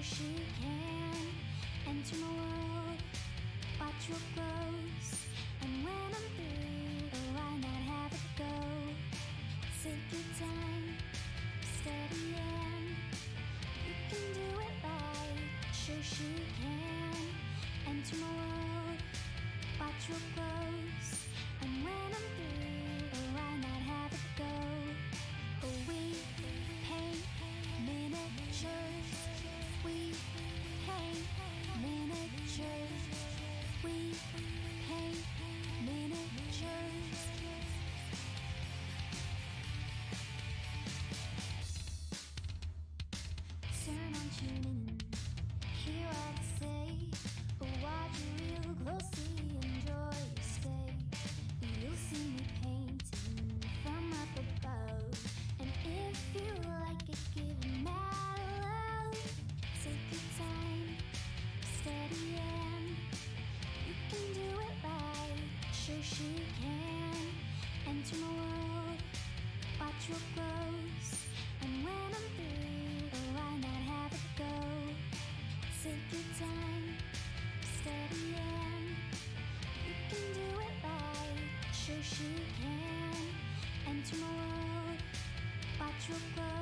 Shoshi can enter my world, watch what grows. And when I'm through, oh, why not have it go? Take your time, steady and you can do it right. Sure she can enter my world, watch what grows. And when I'm and when I'm through, oh, have it go? Take your time, you can do it. Sure she can watch what grows,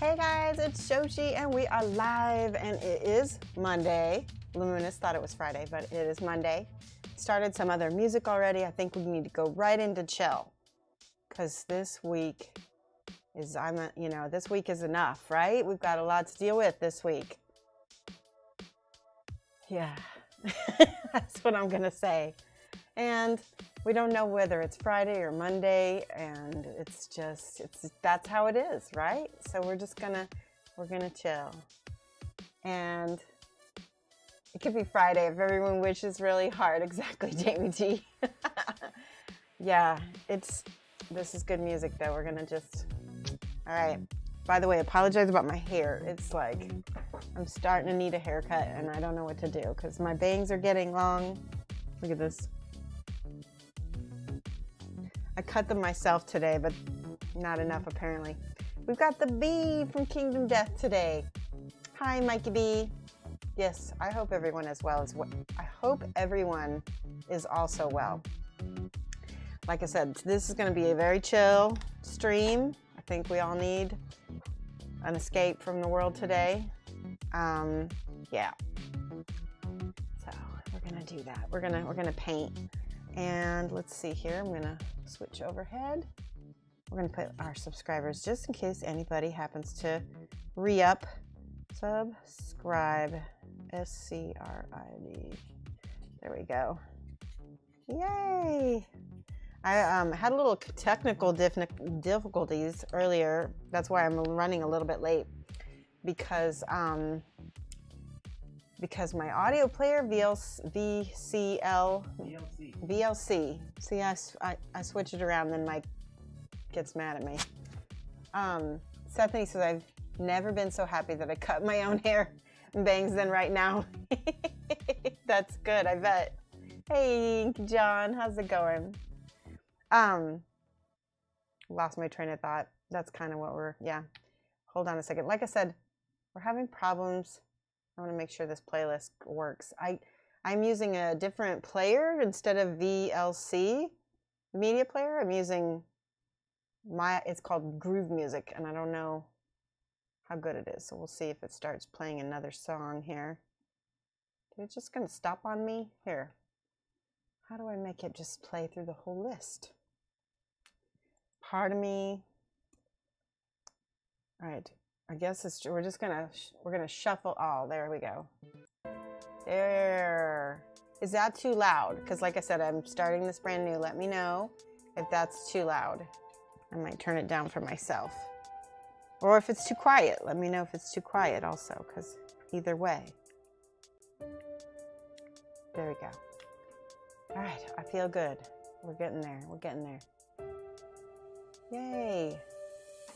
Hey guys, it's Shoshi and we are live and it is Monday. Luminous thought it was Friday, but it is Monday. Started some other music already. I think we need to go right into chill. Cause this week is I'm a, you know, this week is enough, right? We've got a lot to deal with this week. Yeah. That's what I'm to say. And we don't know whether it's Friday or Monday and it's just it's that's how it is, right? So we're just to we're to chill. And it could be Friday if everyone wishes really hard. Exactly, Jamie T. yeah, it's this is good music though. We're gonna just all right. By the way, apologize about my hair. It's like I'm starting to need a haircut and I don't know what to do because my bangs are getting long. Look at this. I cut them myself today, but not enough apparently. We've got the bee from Kingdom Death today. Hi, Mikey B. Yes, I hope everyone is well as well. I hope everyone is also well. Like I said, this is going to be a very chill stream. I think we all need an escape from the world today. Um, yeah. So we're gonna do that. We're gonna we're gonna paint. And let's see here. I'm gonna switch overhead. We're gonna put our subscribers just in case anybody happens to re-up. Subscribe. S C R I B. There we go. Yay! I um, had a little technical difficulties earlier. That's why I'm running a little bit late because um, because my audio player VLC, VCL VLC VLC. See, I, I, I switch it around, then Mike gets mad at me. Um, Stephanie says I've never been so happy that I cut my own hair and bangs than right now. That's good, I bet. Hey, John, how's it going? Um, lost my train of thought. That's kind of what we're, yeah. Hold on a second. Like I said, we're having problems. I want to make sure this playlist works. I, I'm using a different player instead of VLC media player. I'm using my, it's called Groove Music, and I don't know how good it is. So we'll see if it starts playing another song here. It's just going to stop on me? Here. How do I make it just play through the whole list? Pardon me. All right. I guess it's we're just gonna we're gonna shuffle. Oh, there we go. There. Is that too loud? Because like I said, I'm starting this brand new. Let me know if that's too loud. I might turn it down for myself. Or if it's too quiet, let me know if it's too quiet also, because either way. There we go. All right, I feel good. We're getting there. We're getting there. Yay.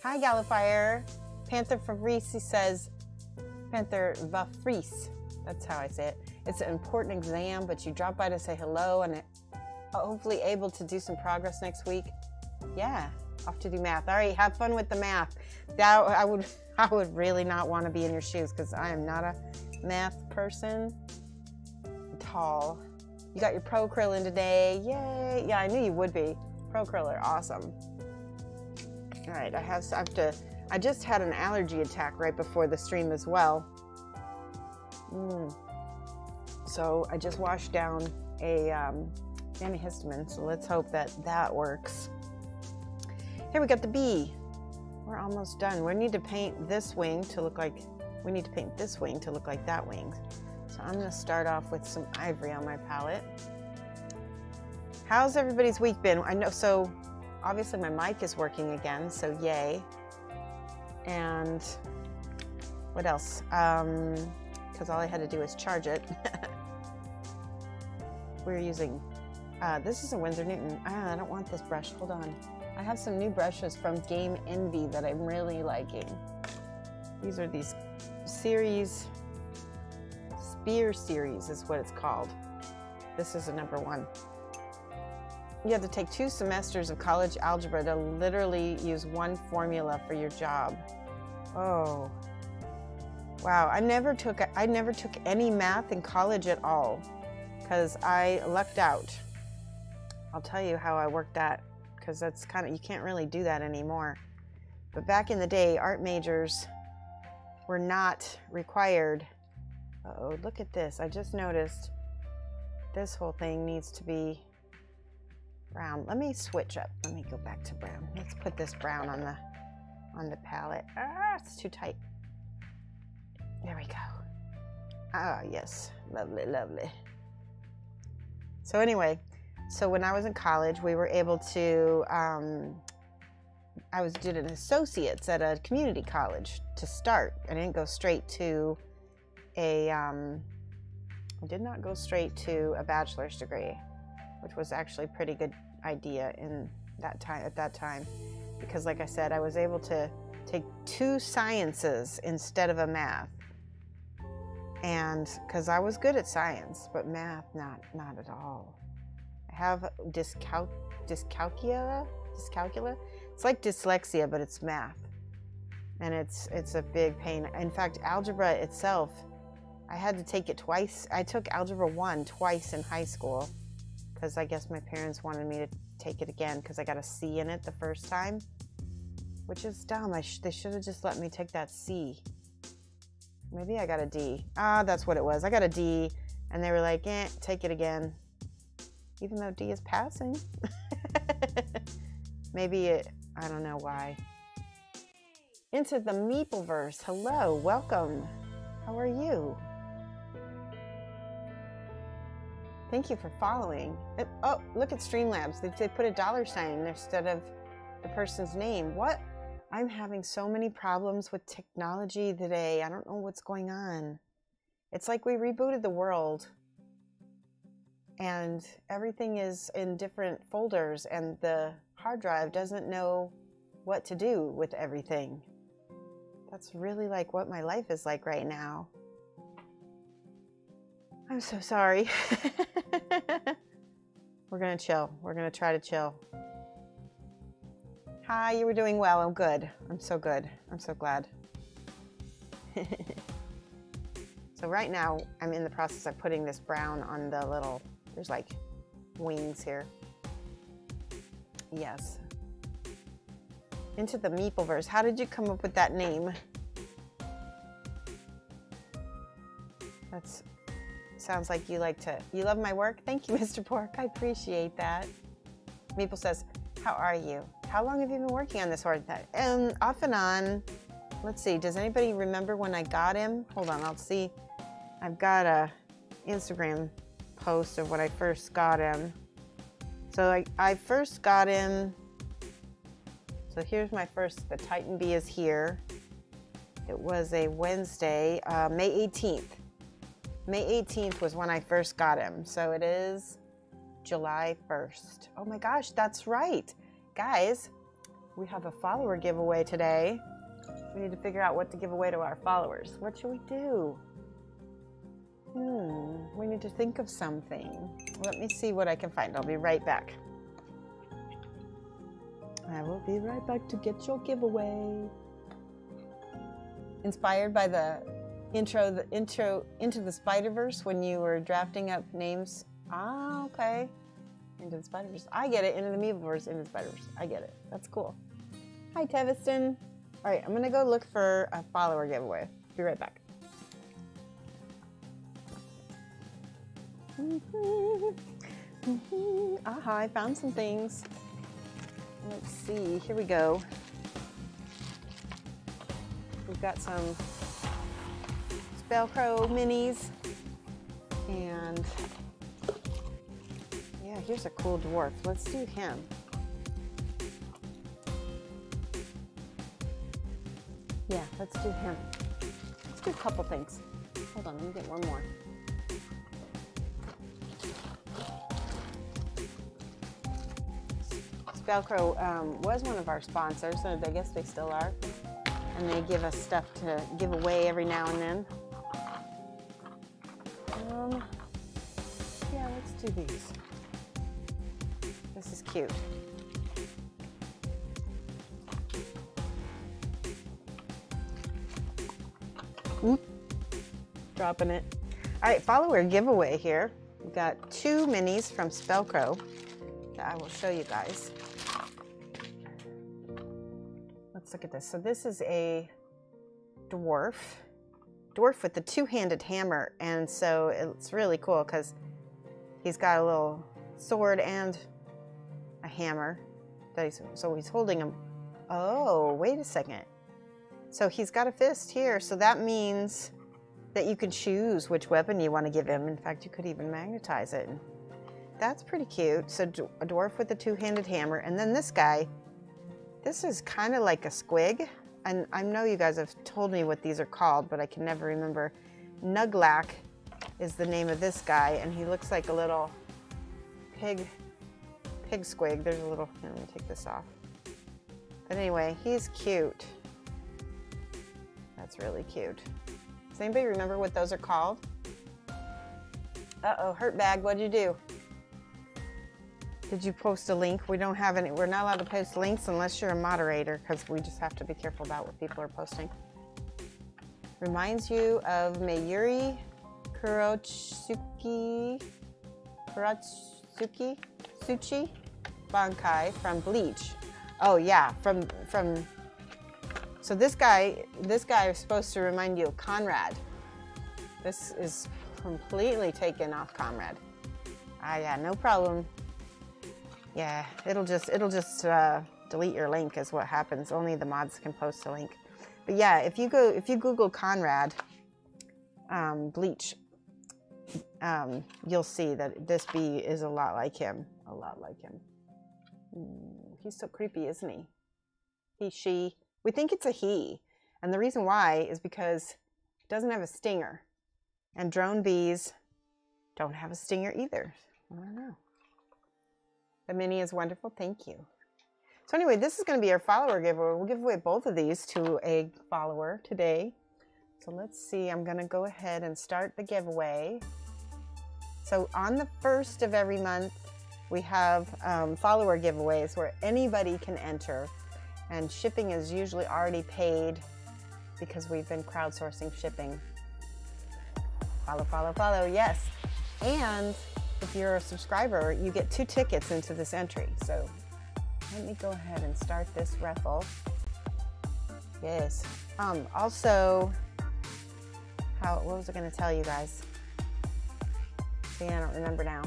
Hi, Gallifire. Panther Fabrice says, Panther Vafris. That's how I say it. It's an important exam, but you drop by to say hello and hopefully able to do some progress next week. Yeah, off to do math. All right, have fun with the math. That I would I would really not want to be in your shoes because I am not a math person Tall. You got your pro krill today. Yay. Yeah, I knew you would be. Pro kriller, awesome. All right, I have, I have to, I just had an allergy attack right before the stream as well. Mm. So I just washed down a um, antihistamine, so let's hope that that works. Here we got the bee. We're almost done. We need to paint this wing to look like, we need to paint this wing to look like that wing. So I'm gonna start off with some ivory on my palette. How's everybody's week been? I know, so obviously my mic is working again, so yay. And what else? Um, because all I had to do was charge it. We're using, uh, this is a Winsor Newton. Ah, I don't want this brush, hold on. I have some new brushes from Game Envy that I'm really liking. These are these series, Spear series is what it's called. This is a number one you have to take two semesters of college algebra to literally use one formula for your job. Oh. Wow, I never took I never took any math in college at all cuz I lucked out. I'll tell you how I worked that cuz that's kind of you can't really do that anymore. But back in the day, art majors were not required. Uh oh, look at this. I just noticed this whole thing needs to be brown. Let me switch up. Let me go back to brown. Let's put this brown on the on the palette. Ah, it's too tight. There we go. Ah, yes. Lovely, lovely. So anyway, so when I was in college, we were able to, um, I was did an associate's at a community college to start. I didn't go straight to a, um, I did not go straight to a bachelor's degree, which was actually pretty good idea in that time at that time because like I said I was able to take two sciences instead of a math and because I was good at science but math not not at all I have dyscal dyscalculia dyscalculia It's like dyslexia, but it's math. And it's it's a big pain. In fact, algebra itself, I had to take it twice. I took algebra 1 twice in high school because I guess my parents wanted me to take it again because I got a C in it the first time, which is dumb. Sh- they should have just let me take that C. Maybe I got a D. Ah, that's what it was. I got a D, and they were like, eh, take it again. Even though D is passing. Maybe it, I don't know why. Into the Meepleverse. Hello, welcome. How are you? Thank you for following. It- oh, look at Streamlabs. They, they put a dollar sign instead of the person's name. What? I'm having so many problems with technology today. I don't know what's going on. It's like we rebooted the world and everything is in different folders, and the hard drive doesn't know what to do with everything. That's really like what my life is like right now. I'm so sorry. We're gonna chill. We're gonna try to chill. Hi, you were doing well. I'm good. I'm so good. I'm so glad. so right now, I'm in the process of putting this brown on the little, there's like wings here. Yes. Into the Meepleverse. How did you come up with that name? That's sounds like you like to you love my work. Thank you, Mr. Pork. I appreciate that. Maple says, "How are you? How long have you been working on this horse?" Um, off and on. Let's see. Does anybody remember when I got him? Hold on, I'll see. I've got a Instagram post of when I first got him. So I, I first got him. So here's my first. The Titan Bee is here. It was a Wednesday, uh, May 18th. May 18th was when I first got him. So it is July 1st. Oh my gosh, that's right. Guys, we have a follower giveaway today. We need to figure out what to give away to our followers. What should we do? Hmm, we need to think of something. Let me see what I can find. I'll be right back. I will be right back to get your giveaway. Inspired by the intro, the intro into the Spider Verse when you were drafting up names. Ah, okay. Into the Spider Verse. I get it. Into the Meepleverse. Into the Spider Verse. I get it. That's cool. Hi, Teviston. All right, I'm gonna go look for a follower giveaway. Be right back. Aha, I found some things. Let's see, here we go. We've got some Spellcrow minis. And yeah, here's a cool dwarf. Let's do him. Yeah, let's do him. Let's do a couple things. Hold on, let me get one more. Spellcrow um, was one of our sponsors, so I guess they still are. And they give us stuff to give away every now and then. Do these. This is cute. Oop. Dropping it. All right, follower giveaway here. We've got two minis from Spellcrow that I will show you guys. Let's look at this. So this is a dwarf, dwarf with the two-handed hammer, and so it's really cool because he's got a little sword and a hammer. He's, so he's holding him. Oh, wait a second. So he's got a fist here, so that means that you can choose which weapon you want to give him. In fact, you could even magnetize it. That's pretty cute. So a dwarf with a two-handed hammer, and then this guy. This is kind of like a squig, and I know you guys have told me what these are called, but I can never remember. Nuglak is the name of this guy, and he looks like a little pig, pig squig. There's a little. Here, let me take this off. But anyway, he's cute. That's really cute. Does anybody remember what those are called? Uh oh, hurt bag. What'd you do? Did you post a link? We don't have any. We're not allowed to post links unless you're a moderator because we just have to be careful about what people are posting. Reminds you of Mayuri Kurotsuki Kurotsuki Suchi Bankai from Bleach. Oh yeah, from from. So this guy, this guy is supposed to remind you of Conrad. This is completely taken off Conrad. Ah yeah, no problem. Yeah, it'll just it'll just uh, delete your link is what happens. Only the mods can post a link. But yeah, if you go if you Google Conrad um, Bleach, um, you'll see that this bee is a lot like him. A lot like him. Mm, he's so creepy, isn't he? He, she. We think it's a he, and the reason why is because it doesn't have a stinger, and drone bees don't have a stinger either. I don't know. The mini is wonderful. Thank you. So anyway, this is going to be our follower giveaway. We'll give away both of these to a follower today. So let's see. I'm going to go ahead and start the giveaway. So on the first of every month, we have um, follower giveaways where anybody can enter. And shipping is usually already paid because we've been crowdsourcing shipping. Follow, follow, follow. Yes. And if you're a subscriber, you get two tickets into this entry. So let me go ahead and start this raffle. Yes. Um, also, how, what was I going to tell you guys? See, I don't remember now.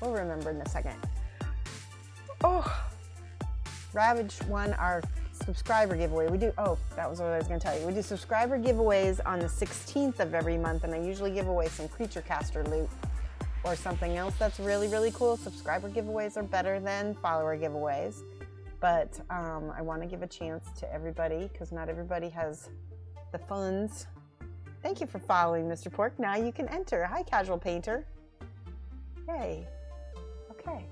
We'll remember in a second. Oh, Ravage won our subscriber giveaway. We do, oh, that was what I was going to tell you. We do subscriber giveaways on the 16th of every month, and I usually give away some creature caster loot or something else that's really, really cool. Subscriber giveaways are better than follower giveaways, but um, I want to give a chance to everybody because not everybody has the funds. Thank you for following, Mr. Pork. Now you can enter. Hi, Casual Painter. Yay. Okay.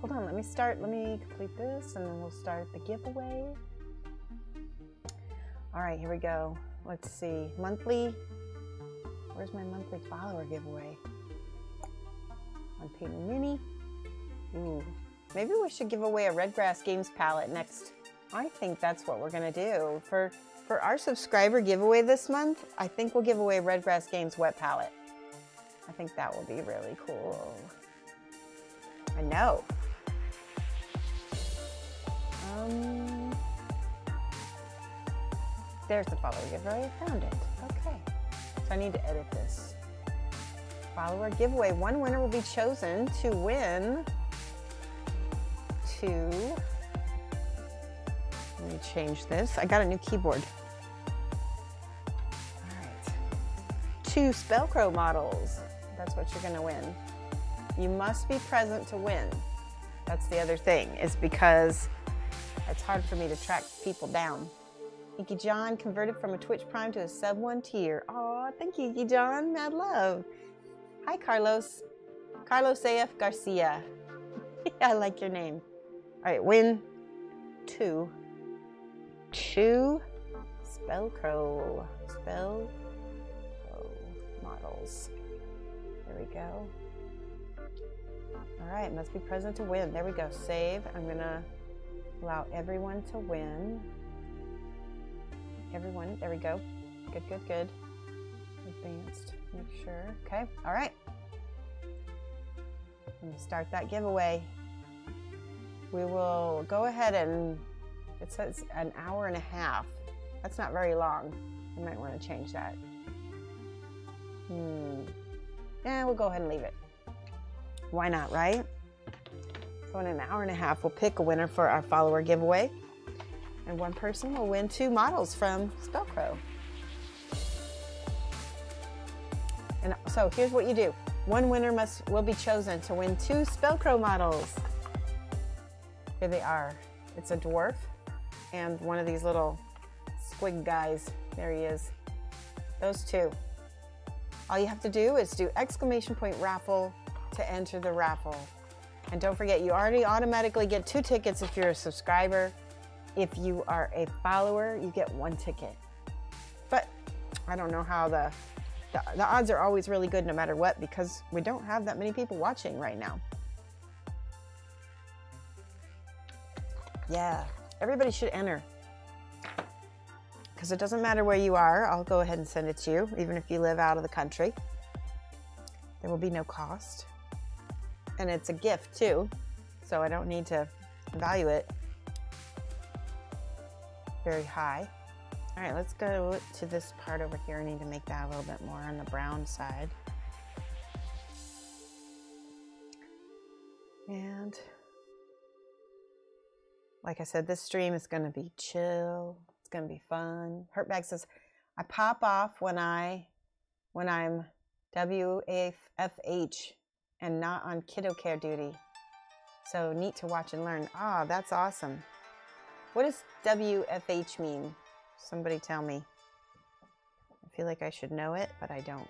Hold on, let me start. Let me complete this and then we'll start the giveaway. All right, here we go. Let's see. Monthly. Where's my monthly follower giveaway? on Painting Mini. Ooh, maybe we should give away a Redgrass Games palette next. I think that's what we're gonna do. For, for our subscriber giveaway this month, I think we'll give away Redgrass Games wet palette. I think that will be really cool. I know. Um, there's the follower giveaway. I found it. Okay. So I need to edit this follower giveaway. One winner will be chosen to win two. Let me change this. I got a new keyboard. Two Spellcrow models. That's what you're to win. You must be present to win. That's the other thing, is because it's hard for me to track people down. Inky John converted from a Twitch Prime to a sub one tier. Oh, thank you, Inky John. Mad love. Hi, Carlos. Carlos A.F. Garcia. I like your name. All right, win two. Two Spellcrow. Spellcrow models. There we go. All right, must be present to win. There we go. Save. I'm to allow everyone to win. Everyone. There we go. Good, good, good. Advanced. Make sure. Okay. All right. Let me start that giveaway. We will go ahead and it says an hour and a half. That's not very long. You might want to change that. Hmm. Yeah, we'll go ahead and leave it. Why not, right? So in an hour and a half, we'll pick a winner for our follower giveaway. And one person will win two models from Spellcrow. And so here's what you do. One winner must will be chosen to win two Spellcrow models. Here they are. It's a dwarf and one of these little squig guys. There he is. Those two. All you have to do is do exclamation point raffle to enter the raffle. And don't forget, you already automatically get two tickets if you're a subscriber. If you are a follower, you get one ticket. But I don't know how the, the, the odds are always really good no matter what because we don't have that many people watching right now. Yeah, everybody should enter. Because it doesn't matter where you are, I'll go ahead and send it to you, even if you live out of the country. There will be no cost. And it's a gift too, so I don't need to value it very high. All right, let's go to this part over here. I need to make that a little bit more on the brown side. And like I said, this stream is going to be chill. Going to be fun. Hurtbag says, I pop off when I when I'm WAFH and not on kiddo care duty. So neat to watch and learn. Ah, that's awesome. What does WFH mean? Somebody tell me. I feel like I should know it, but I don't.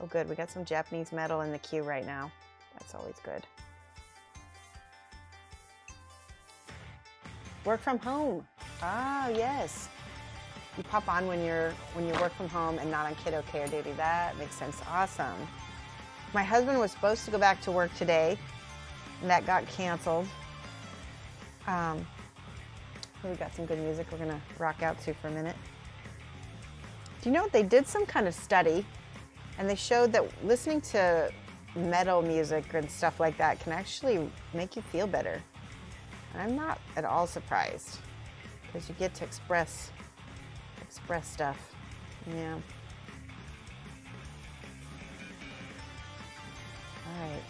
Oh, good. We got some Japanese metal in the queue right now. That's always good. Work from home. Ah, yes. You pop on when you're when you work from home and not on kiddo care duty. That makes sense. Awesome. My husband was supposed to go back to work today, and that got canceled. Um, we got some good music we're gonna rock out to for a minute. Do you know what they did some kind of study, and they showed that listening to metal music and stuff like that can actually make you feel better. I'm not at all surprised because you get to express express stuff. Yeah. All right.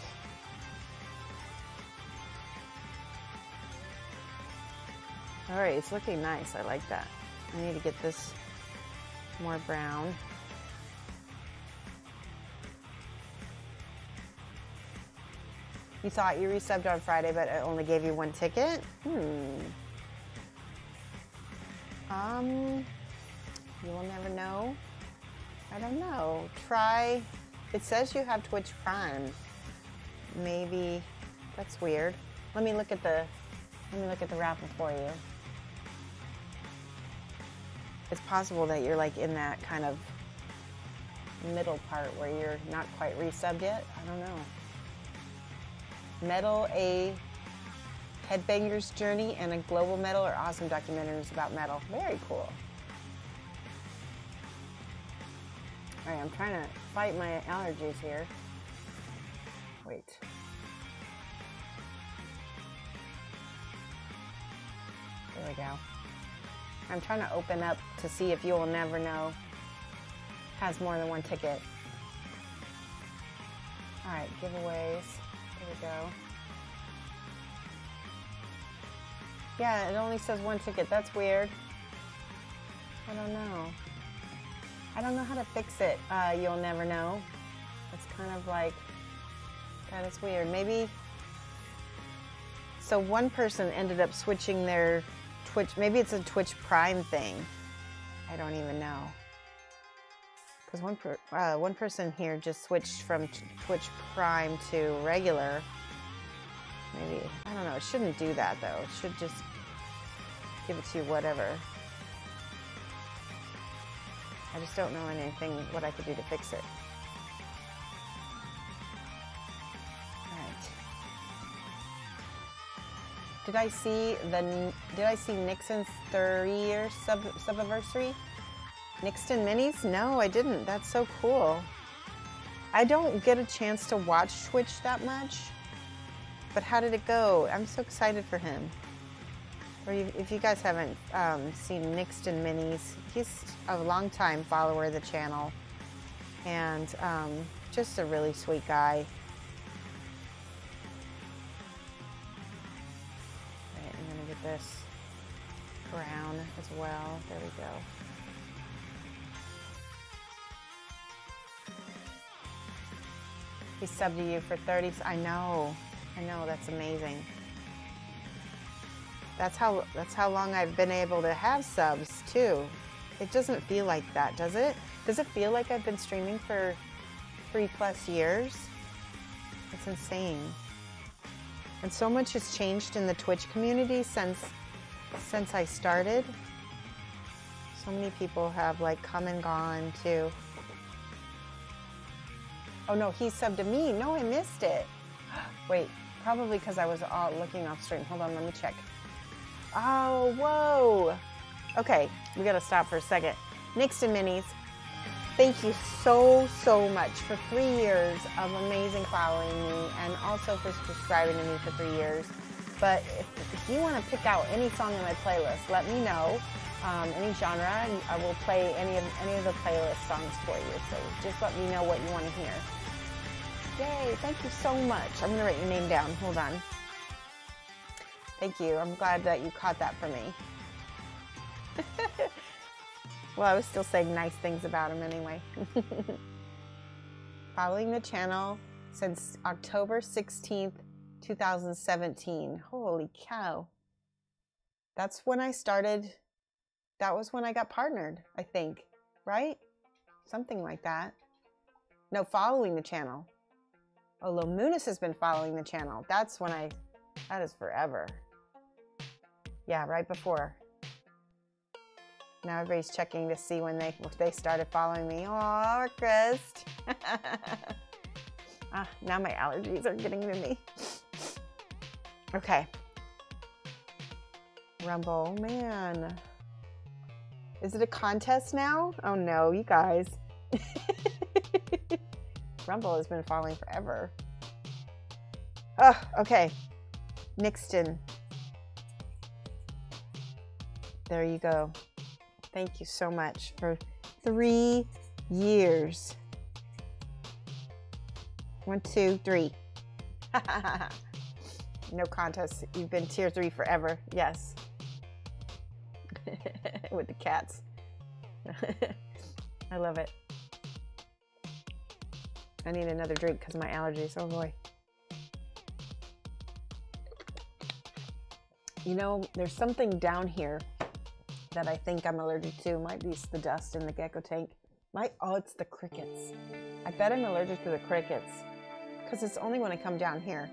All right, it's looking nice. I like that. I need to get this more brown. You thought you resubbed on Friday, but it only gave you one ticket? Hmm. Um, you will never know. I don't know. Try. It says you have Twitch Prime. Maybe that's weird. Let me look at the. Let me look at the raffle for you. It's possible that you're like in that kind of middle part where you're not quite resubbed yet. I don't know. Metal, a headbanger's journey, and a global metal are awesome documentaries about metal. Very cool. All right, I'm trying to fight my allergies here. Wait. There we go. I'm trying to open up to see if you will never know has more than one ticket. All right, giveaways. We go. Yeah, it only says one ticket. That's weird. I don't know. I don't know how to fix it. Uh, you'll never know. It's kind of like, that is weird. Maybe, so one person ended up switching their Twitch, maybe it's a Twitch Prime thing. I don't even know. Because one, per, uh, one person here just switched from Twitch Prime to regular. Maybe, I don't know. It shouldn't do that though. It should just give it to you whatever. I just don't know anything what I could do to fix it. Did I see the did I see Nixon's 30 year sub subiversary? Nixon minis? No, I didn't. That's so cool. I don't get a chance to watch Twitch that much. But how did it go? I'm so excited for him. Or if you guys haven't um, seen Nixon Minis, he's a longtime follower of the channel and um, just a really sweet guy. Right, I'm gonna get this brown as well. There we go. He subbed to you for 30. I know. I know. That's amazing. That's how that's how long I've been able to have subs too. It doesn't feel like that, does it? Does it feel like I've been streaming for three plus years? It's insane. And so much has changed in the Twitch community since since I started. So many people have like come and gone too. Oh no, he subbed to me. No, I missed it. Wait, Probably because I was all looking off stream. Hold on, let me check. Oh, whoa. Okay, we got to stop for a second. Nixon Minis, thank you so, so much for three years of amazing following me and also for subscribing to me for three years. But if, if you want to pick out any song in my playlist, let me know. Um, any genre, and I will play any of any of the playlist songs for you. So just let me know what you want to hear. Yay! Thank you so much. I'm gonna write your name down. Hold on. Thank you. I'm glad that you caught that for me. well, I was still saying nice things about him anyway. Following the channel since October 16th, 2017. Holy cow. That's when I started. That was when I got partnered, I think, right? Something like that. No, following the channel. Oh, Lomunis has been following the channel. That's when I. That is forever. Yeah, right before. Now everybody's checking to see when they if they started following me. Oh, Chris. ah, now my allergies are getting to me. Okay. Rumble, man. Is it a contest now? Oh no, you guys. Rumble has been falling forever. Oh, okay. Nixton. There you go. Thank you so much for three years. One, two, three. no contest. You've been tier three forever. Yes. With the cats. I love it. I need another drink because of my allergies. Oh boy. You know, there's something down here that I think I'm allergic to. Might be the dust in the gecko tank. Might oh, it's the crickets. I bet I'm allergic to the crickets because it's only when I come down here.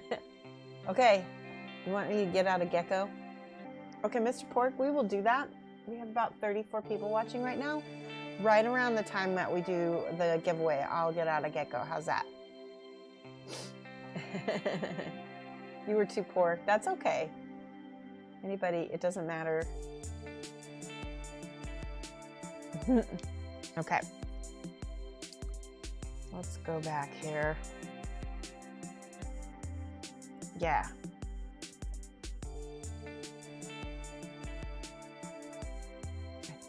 okay, you want me to get out of gecko? Okay, Mr. Pork, we will do that. We have about 34 people watching right now. Right around the time that we do the giveaway, I'll get out a gecko. How's that? you were too poor. That's okay. Anybody, it doesn't matter. okay. Let's go back here. Yeah.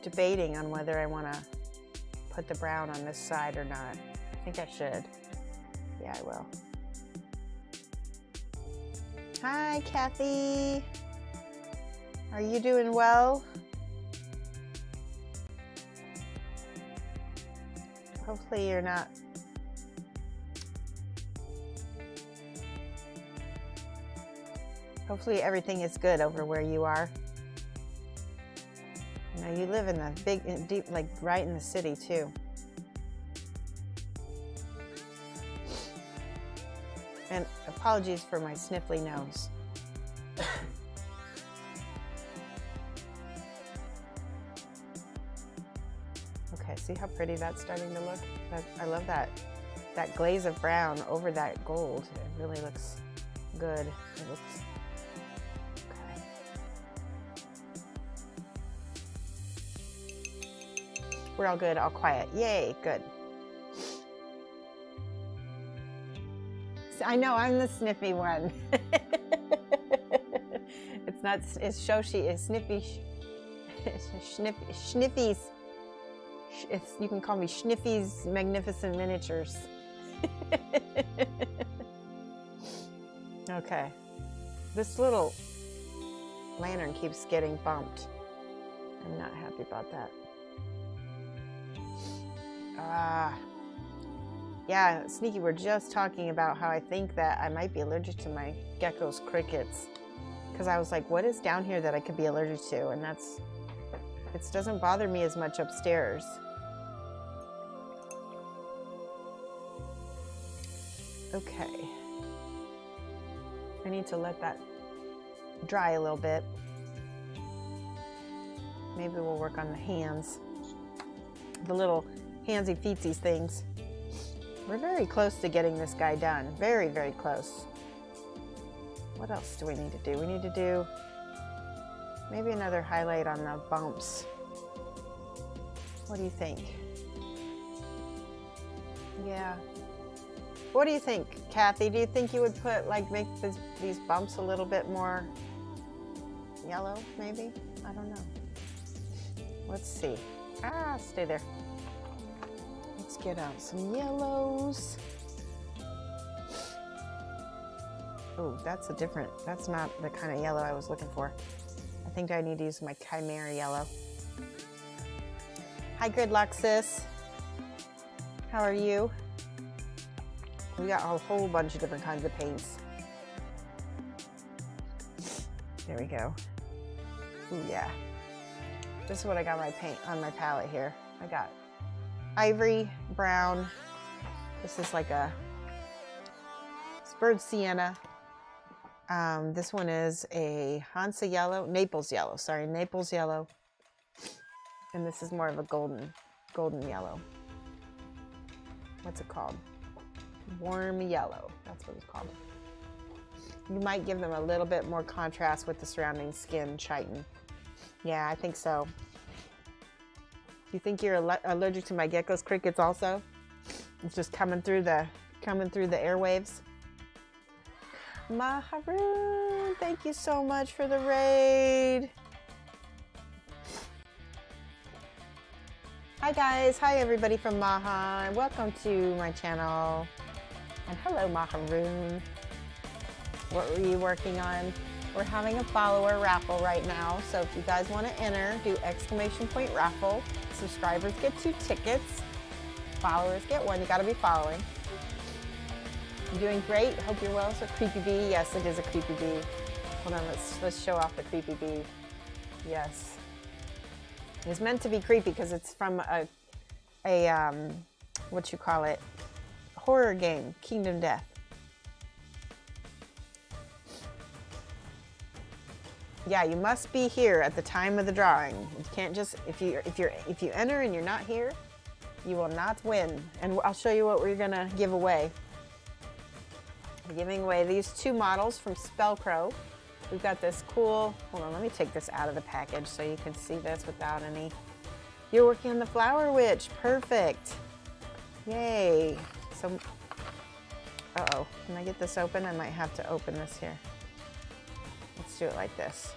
Debating on whether I want to put the brown on this side or not. I think I should. Yeah, I will. Hi, Kathy. Are you doing well? Hopefully you're not Hopefully everything is good over where you are. You know, you live in the big, deep, like right in the city too. And apologies for my sniffly nose. okay, see how pretty that's starting to look? That, I love that, that glaze of brown over that gold. It really looks good. It looks We're all good, all quiet. Yay, good. I know I'm the sniffy one. it's not, it's Shoshi, it's Sniffy, Schniff, Schniffies. It's, you can call me Schniffies Magnificent Miniatures. okay. This little lantern keeps getting bumped. I'm not happy about that. Ah. Yeah, Sneaky, we're just talking about how I think that I might be allergic to my gecko's crickets. Because I was like, what is down here that I could be allergic to? And that's, it doesn't bother me as much upstairs. Okay. I need to let that dry a little bit. Maybe we'll work on the hands. The little handsy feetsies things. We're very close to getting this guy done. Very, very close. What else do we need to do? We need to do maybe another highlight on the bumps. What do you think? Yeah. What do you think, Kathy? Do you think you would put, like, make this, these bumps a little bit more yellow, maybe? I don't know. Let's see. Ah, stay there. Get out some yellows. Oh, that's a different, that's not the kind of yellow I was looking for. I think I need to use my Chimera yellow. Hi, Gridlock Sis. How are you? We got a whole bunch of different kinds of paints. There we go. Ooh, yeah. This is what I got my paint on my palette here. I got ivory, brown. This is like a spurred sienna. Um, this one is a Hansa yellow, Naples yellow, sorry, Naples yellow. And this is more of a golden, golden yellow. What's it called? Warm yellow, that's what it's called. You might give them a little bit more contrast with the surrounding skin chitin. Yeah, I think so. You think you're alle allergic to my gecko's crickets also? It's just coming through the coming through the airwaves. Maharoon, thank you so much for the raid. Hi guys, hi everybody from Maha, and welcome to my channel. And hello Maharoon. What were you working on? We're having a follower raffle right now, so if you guys want to enter, do exclamation point raffle. Subscribers get two tickets. Followers get one. You got to be following. You're doing great. Hope you're well. So creepy bee. Yes, it is a creepy bee. Hold on. Let's let's show off the creepy bee. Yes. It's meant to be creepy because it's from a a um, what you call it horror game, Kingdom Death. Yeah, you must be here at the time of the drawing. You can't just if you if you're if you enter and you're not here, you will not win. And I'll show you what we're gonna give away. We're giving away these two models from Spellcrow. We've got this cool. Hold on, let me take this out of the package so you can see this without any. You're working on the Flower Witch. Perfect. Yay. So, uh oh, can I get this open? I might have to open this here. Let's do it like this.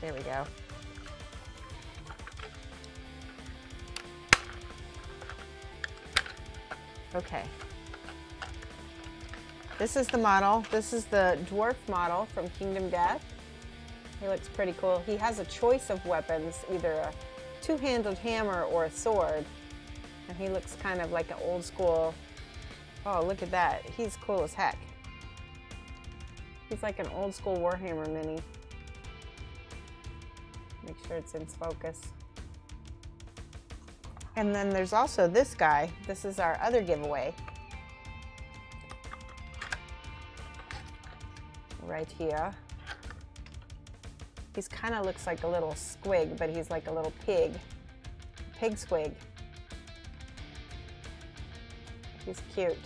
There we go. Okay. This is the model. This is the dwarf model from Kingdom Death. He looks pretty cool. He has a choice of weapons, either a two-handled hammer or a sword. And he looks kind of like an old school, oh, look at that. He's cool as heck. He's like an old school Warhammer mini. Make sure it's in focus. And then there's also this guy. This is our other giveaway. Right here. He's kind of looks like a little squig, but he's like a little pig. Pig squig. He's cute.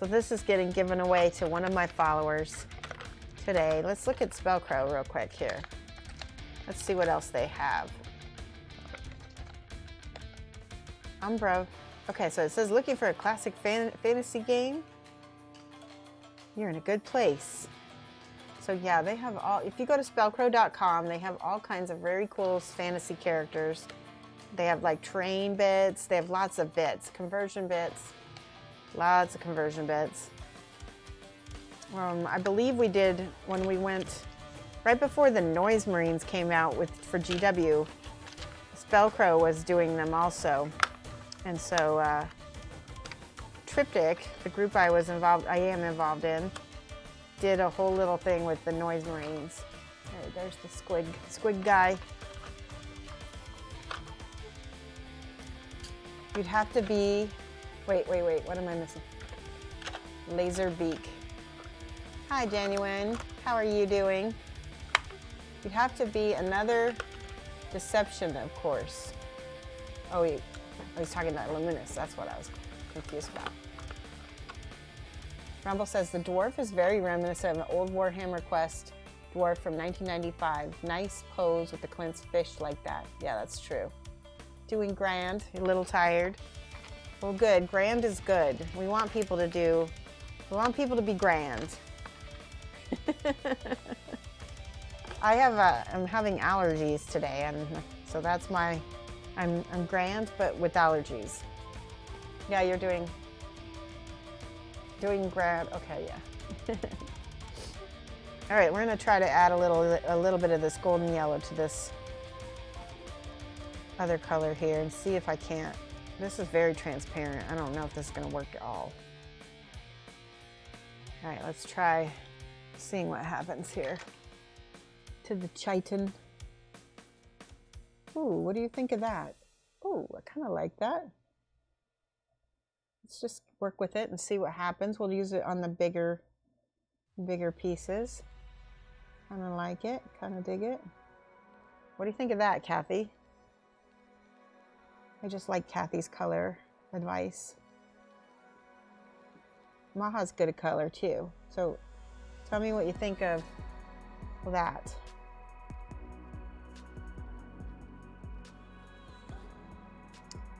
So this is getting given away to one of my followers today. Let's look at Spellcrow real quick here. Let's see what else they have. Umbro. Okay, so it says looking for a classic fan fantasy game. You're in a good place. So yeah, they have all, if you go to spellcrow.com, they have all kinds of very cool fantasy characters. They have like train bits, they have lots of bits, conversion bits. Lots of conversion bits. Um, I believe we did when we went right before the Noise Marines came out with for GW. Spellcrow was doing them also, and so uh, Triptych, the group I was involved, I am involved in, did a whole little thing with the Noise Marines. there's the squig, squig guy. You'd have to be Wait, wait, wait. What am I missing? Laserbeak. Hi, Genuine. How are you doing? You'd have to be another Decepticon, of course. Oh, wait. Oh, he's talking about Luminous. That's what I was confused about. Rumble says the dwarf is very reminiscent of an old Warhammer Quest dwarf from 1995. Nice pose with the Clint's fish like that. Yeah, that's true. Doing grand, a little tired. Well, good. Grand is good. We want people to do, we want people to be grand. I have a, I'm having allergies today, and so that's my, I'm, I'm grand, but with allergies. Yeah, you're doing, doing grand. Okay, yeah. All right, we're gonna try to add a little, a little bit of this golden yellow to this other color here and see if I can't. This is very transparent. I don't know if this is gonna work at all. All right, let's try seeing what happens here. To the chitin. Ooh, what do you think of that? Ooh, I kind of like that. Let's just work with it and see what happens. We'll use it on the bigger, bigger pieces. Kind of like it, kind of dig it. What do you think of that, Kathy? I just like Kathy's color advice. Maha's good at color too. So tell me what you think of that.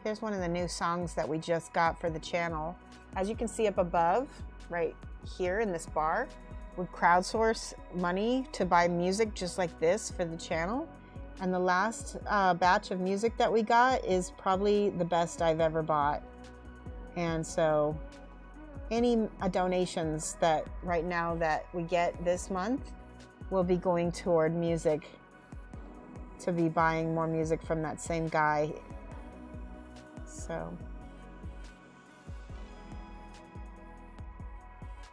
Here's one of the new songs that we just got for the channel. As you can see up above, right here in this bar, we crowdsource money to buy music just like this for the channel. And the last uh, batch of music that we got is probably the best I've ever bought. And so any uh, donations that right now that we get this month will be going toward music to be buying more music from that same guy. So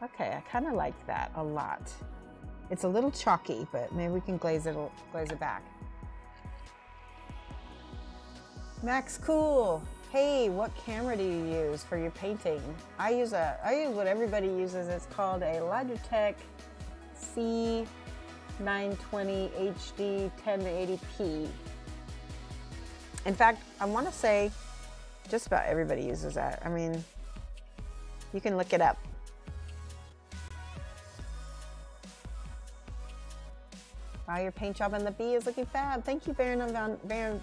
Okay, I kind of like that a lot. It's a little chalky, but maybe we can glaze it glaze it back. Max Cool. Hey, what camera do you use for your painting? I use a I use what everybody uses. It's called a Logitech C920 HD 1080p. In fact, I want to say just about everybody uses that. I mean, you can look it up. Wow, your paint job on the bee is looking fab. Thank you, Baron von Baron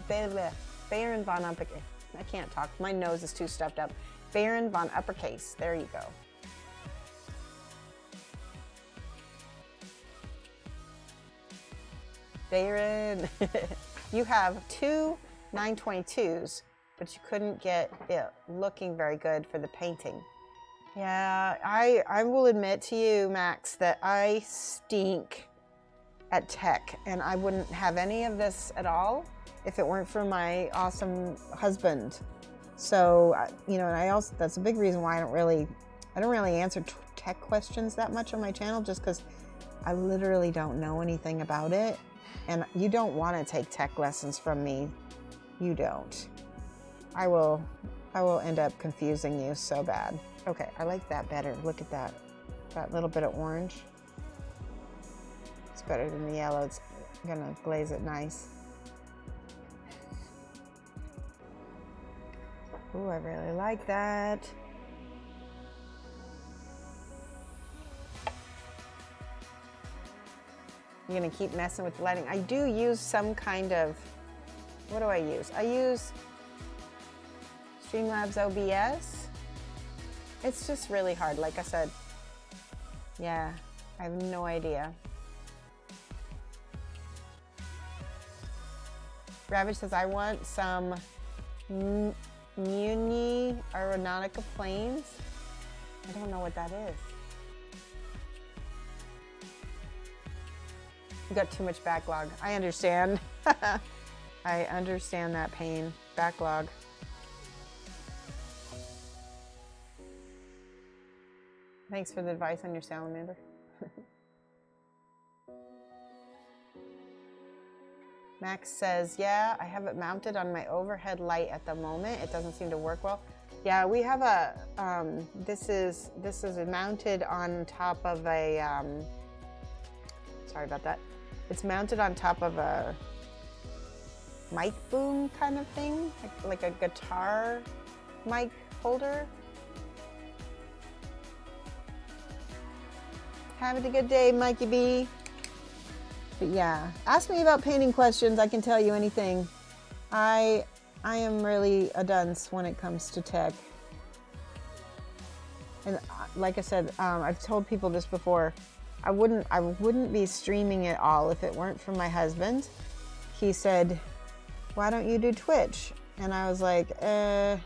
Baron von Uppercase. I can't talk. My nose is too stuffed up. Baron von Uppercase. There you go. Baron, you have two 922s, but you couldn't get it looking very good for the painting. Yeah, I I will admit to you, Max, that I stink at tech, and I wouldn't have any of this at all if it weren't for my awesome husband. So, you know, and I also, that's a big reason why I don't really, I don't really answer tech questions that much on my channel just because I literally don't know anything about it. And you don't want to take tech lessons from me. You don't. I will, I will end up confusing you so bad. Okay, I like that better. Look at that, that little bit of orange It's better than the yellow. It's gonna glaze it nice. Ooh, I really like that. You're gonna keep messing with the lighting. I do use some kind of, what do I use? I use Streamlabs OBS. It's just really hard, like I said. Yeah, I have no idea. Ravage says, I want some Muni Aeronautica planes. I don't know what that is. You got too much backlog. I understand. I understand that pain. Backlog. Thanks for the advice on your salamander. Max says, yeah, I have it mounted on my overhead light at the moment. It doesn't seem to work well. Yeah, we have a, um, this is, this is mounted on top of a, um, sorry about that. It's mounted on top of a mic boom kind of thing, like, like a guitar mic holder. Having a good day, Mikey B. But yeah, ask me about painting questions. I can tell you anything. I I am really a dunce when it comes to tech. And uh, like I said, um, I've told people this before. I wouldn't I wouldn't be streaming at all if it weren't for my husband. He said, "Why don't you do Twitch?" And I was like, "Uh,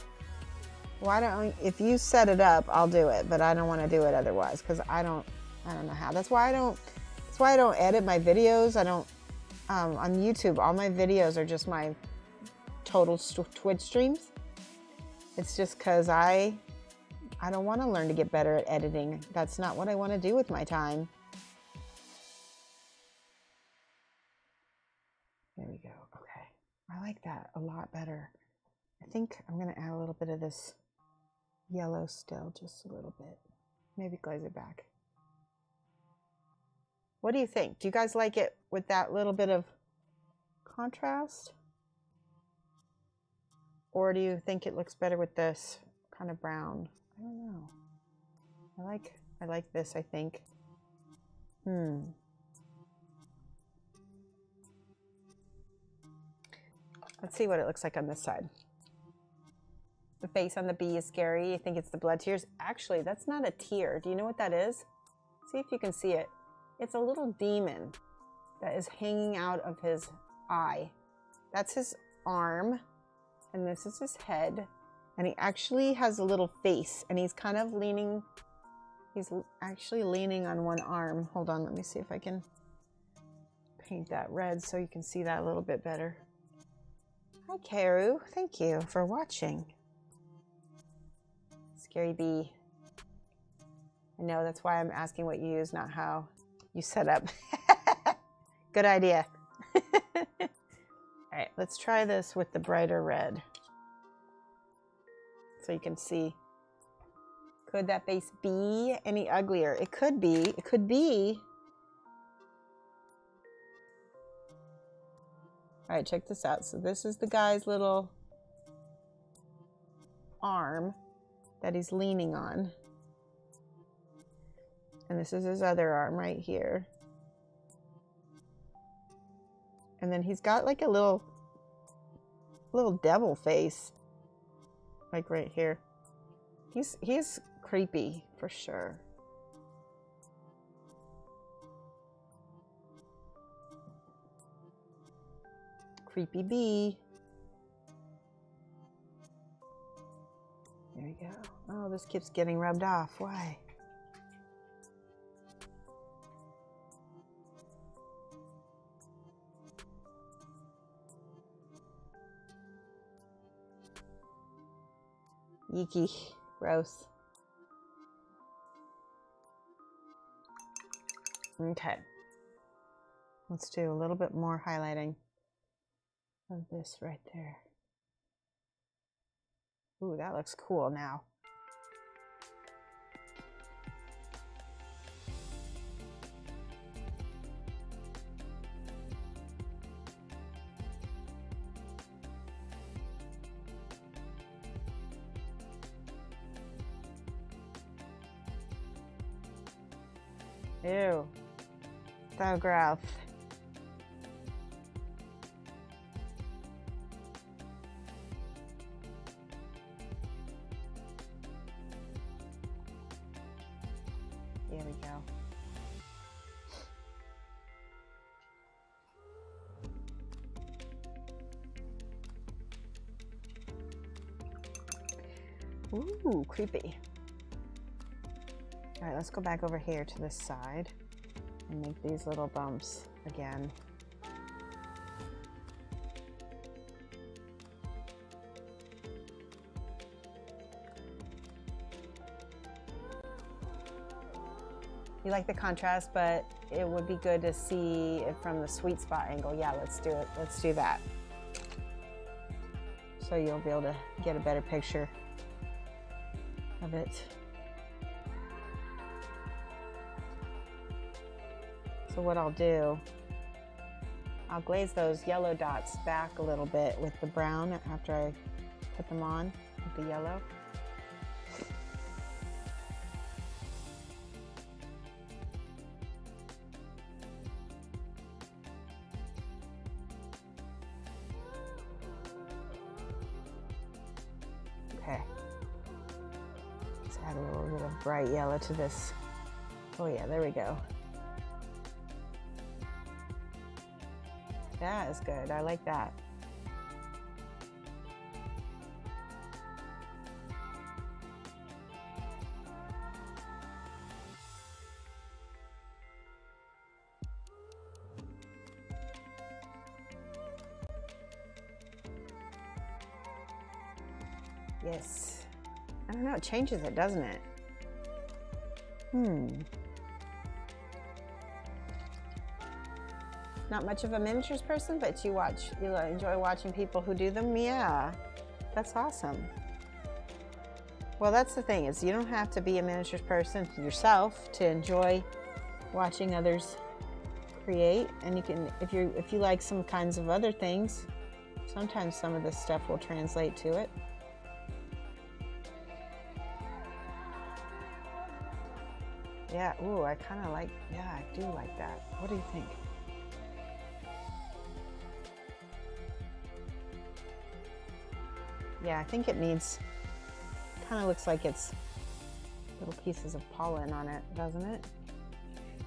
why don't if you set it up, I'll do it, but I don't want to do it otherwise because I don't I don't know how. That's why I don't that's why I don't edit my videos. I don't um, on YouTube. All my videos are just my total Twitch streams. It's just because I I don't want to learn to get better at editing. That's not what I want to do with my time. There we go. Okay. I like that a lot better. I think I'm going to add a little bit of this yellow still, just a little bit. Maybe glaze it back. What do you think? Do you guys like it with that little bit of contrast? Or do you think it looks better with this kind of brown? I don't know. I like I like this, I think. Hmm. Let's see what it looks like on this side. The face on the bee is scary. You think it's the blood tears. Actually, that's not a tear. Do you know what that is? See if you can see it. It's a little demon that is hanging out of his eye. That's his arm, and this is his head. And he actually has a little face, and he's kind of leaning, he's actually leaning on one arm. Hold on, let me see if I can paint that red so you can see that a little bit better. Hi, Karu. Thank you for watching. Scary Bee. I know that's why I'm asking what you use, not how you set up. Good idea. All right, let's try this with the brighter red. So you can see. Could that base be any uglier? It could be. It could be. All right, check this out. So this is the guy's little arm that he's leaning on. And this is his other arm right here. And then he's got like a little little devil face. Like right here. He's he's creepy for sure. Creepy bee. There we go. Oh, this keeps getting rubbed off. Why? Yuki. Gross. Okay. Let's do a little bit more highlighting of this right there. Ooh, that looks cool now. Ew. So gross. Here we go. Ooh, creepy. Let's go back over here to this side and make these little bumps again. You like the contrast, but it would be good to see it from the sweet spot angle. Yeah, let's do it. Let's do that. So you'll be able to get a better picture of it. So what I'll do I'll glaze those yellow dots back a little bit with the brown after I put them on with the yellow. Okay. Let's add a little bit of bright yellow to this. Oh yeah, there we go. That is good. I like that. Yes. I don't know, it changes it, doesn't it? Hmm. Not much of a miniatures person, but you watch, you enjoy watching people who do them? Yeah. That's awesome. Well, that's the thing is you don't have to be a miniatures person yourself to enjoy watching others create and you can if you if you like some kinds of other things, sometimes some of this stuff will translate to it. Yeah, ooh, I kind of like, yeah, I do like that. What do you think? Yeah, I think it needs, kind of looks like it's little pieces of pollen on it, doesn't it?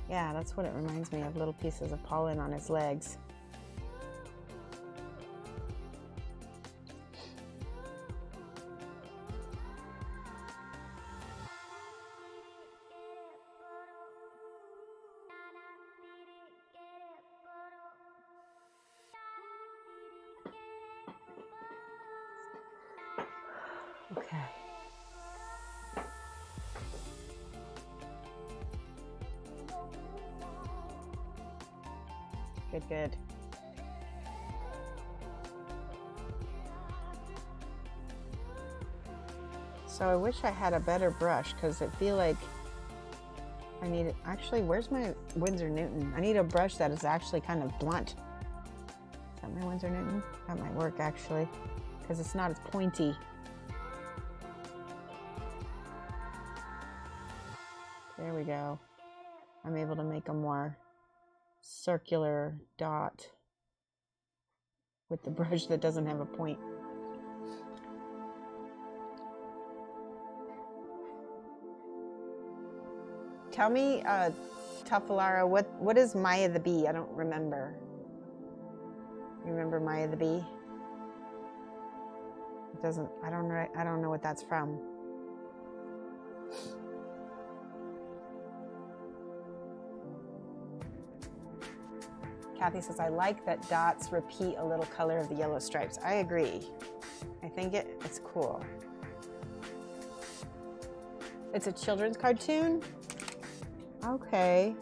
Yeah, that's what it reminds me of, little pieces of pollen on its legs. Wish I had a better brush because I feel like I need it. Actually, where's my Winsor Newton? I need a brush that is actually kind of blunt. Is that my Winsor Newton? That might work actually because it's not as pointy. There we go. I'm able to make a more circular dot with the brush that doesn't have a point. Tell me, uh, Tafalara, what, what is Maya the Bee? I don't remember. You remember Maya the Bee? It doesn't, I don't I don't know what that's from. Kathy says, I like that dots repeat a little color of the yellow stripes. I agree. I think it, it's cool. It's a children's cartoon? Okay.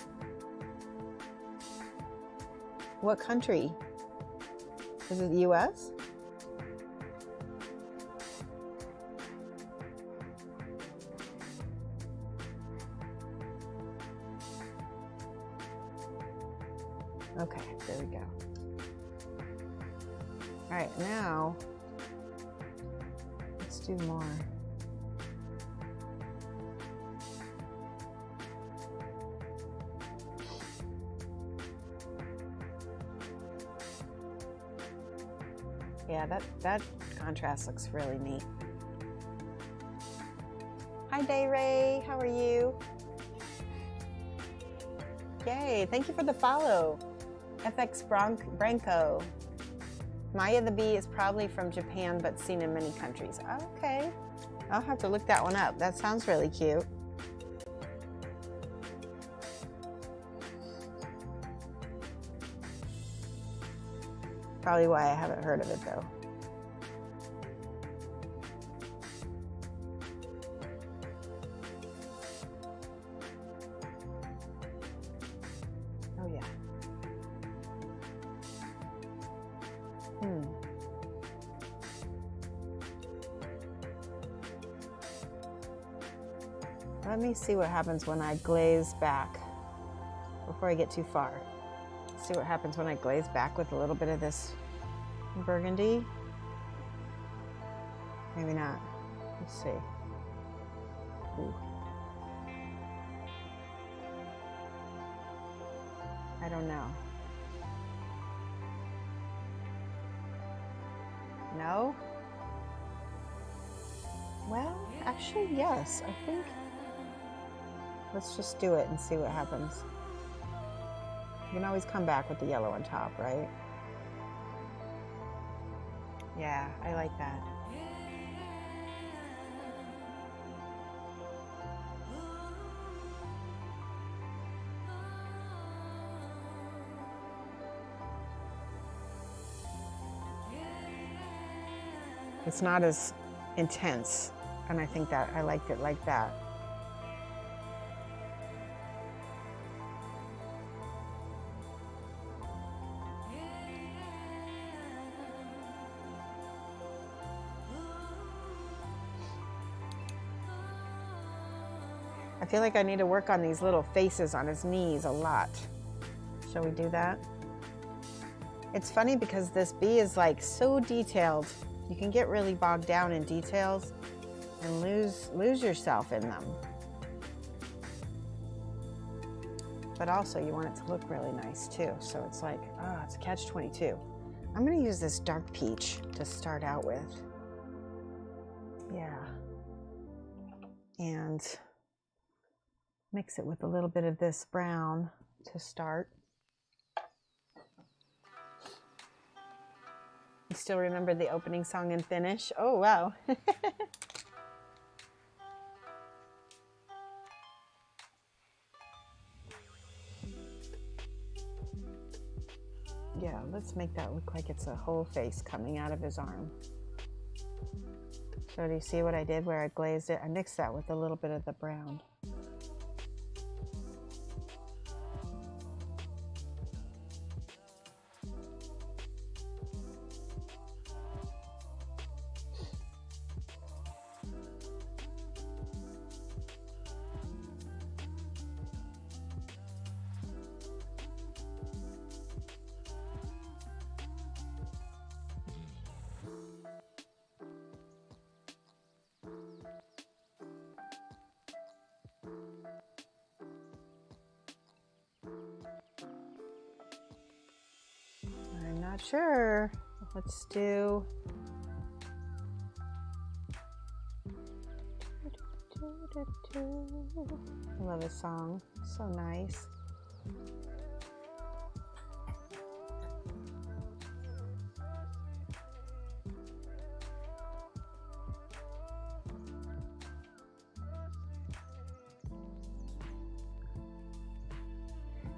What country? Is it the US? Contrast looks really neat. Hi, Day Ray. How are you? Yay, thank you for the follow. FX Bronc- Branco. Maya the Bee is probably from Japan but seen in many countries. Okay. I'll have to look that one up. That sounds really cute. Probably why I haven't heard of it though. Let me see what happens when I glaze back before I get too far. see what happens when I glaze back with a little bit of this burgundy. Maybe not. Let's see. Ooh. I don't know. No? Well, actually, yes. I think. Let's just do it and see what happens. You can always come back with the yellow on top, right? Yeah, I like that. It's not as intense, and I think that I liked it like that. Feel like I need to work on these little faces on his knees a lot. Shall we do that? It's funny because this bee is like so detailed. You can get really bogged down in details and lose lose yourself in them. But also you want it to look really nice too. So it's like, ah, oh, it's a catch 22. I'm gonna use this dark peach to start out with. Yeah. And mix it with a little bit of this brown to start. You still remember the opening song and finish? Oh, wow. yeah, let's make that look like it's a whole face coming out of his arm. So do you see what I did where I glazed it? I mixed that with a little bit of the brown. So nice.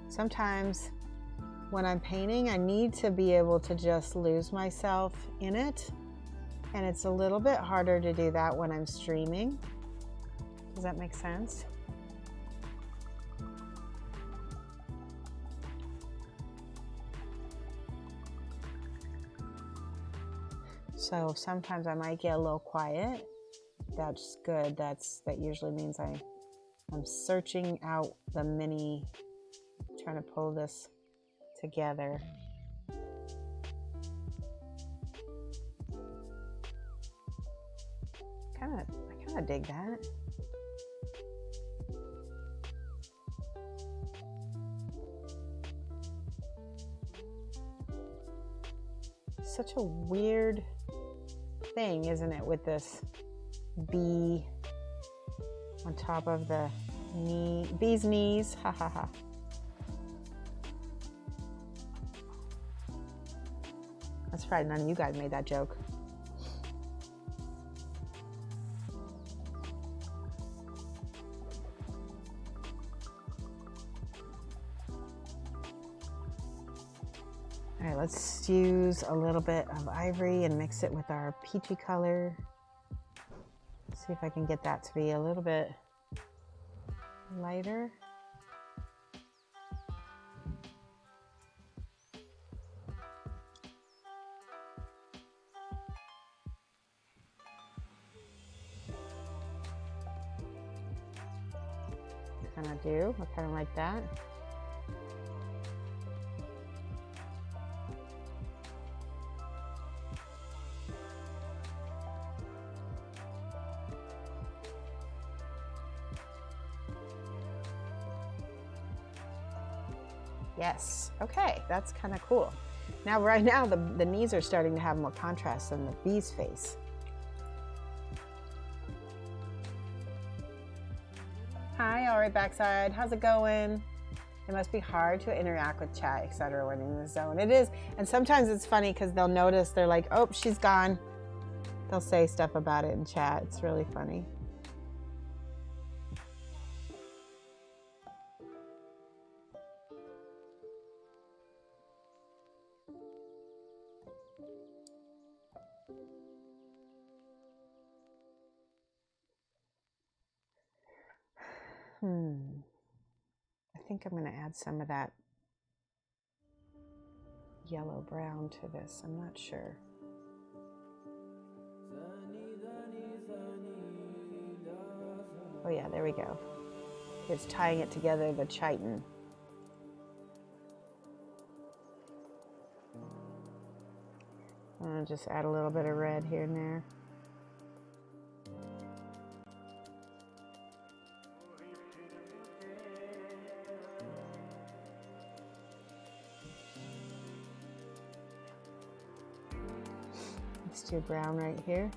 Sometimes when I'm painting, I need to be able to just lose myself in it. And it's a little bit harder to do that when I'm streaming. Does that make sense? So sometimes I might get a little quiet. That's good. That's that usually means I I'm searching out the mini trying to pull this together. Kind of, I kind of dig that. Such a weird thing, isn't it, with this bee on top of the knee, bee's knees. Ha ha ha. That's right, none of you guys made that joke. All right, let's use a little bit of ivory and mix it with our peachy color. See if I can get that to be a little bit lighter. kind of do. Kind of like that. That's kind of cool. Now, right now, the, the knees are starting to have more contrast than the bee's face. Hi, all right, backside. How's it going? It must be hard to interact with chat, etc. when in the zone. It is, and sometimes it's funny because they'll notice they're like, "Oh, she's gone." They'll say stuff about it in chat. It's really funny. I'm going to add some of that yellow brown to this. I'm not sure. Oh, yeah, there we go. It's tying it together, the chitin. I'm going to just add a little bit of red here and there. Let's brown right here.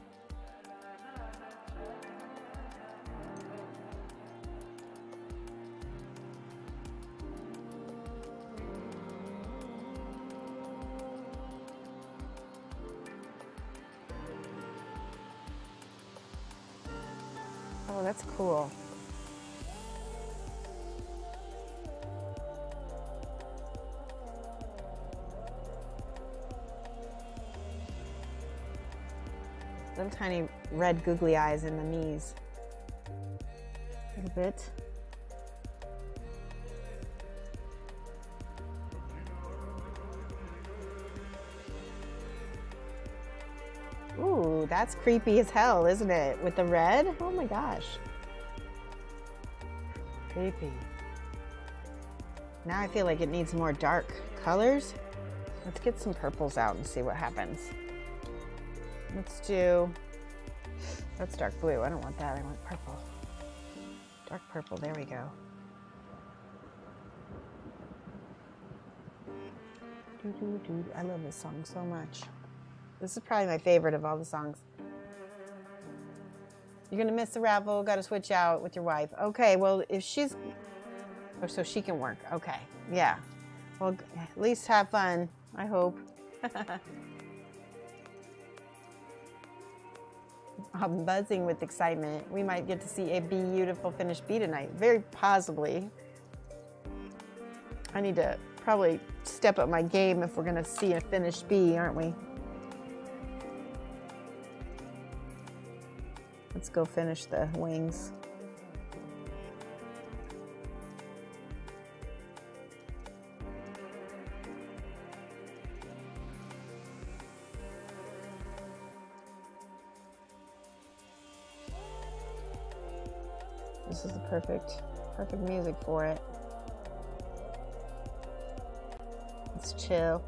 Red googly eyes in the knees. A little bit. Ooh, that's creepy as hell, isn't it? With the red? Oh my gosh. Creepy. Now I feel like it needs more dark colors. Let's get some purples out and see what happens. Let's do, that's dark blue. I don't want that. I want purple. Dark purple. There we go. Doo, doo, doo. I love this song so much. This is probably my favorite of all the songs. You're gonna miss the raffle. Got to switch out with your wife. Okay. Well, if she's, oh, so she can work. Okay. Yeah. Well, at least have fun. I hope. I'm buzzing with excitement. We might get to see a beautiful finished bee tonight. Very possibly. I need to probably step up my game if we're going to see a finished bee, aren't we? Let's go finish the wings. Perfect, perfect music for it. It's chill.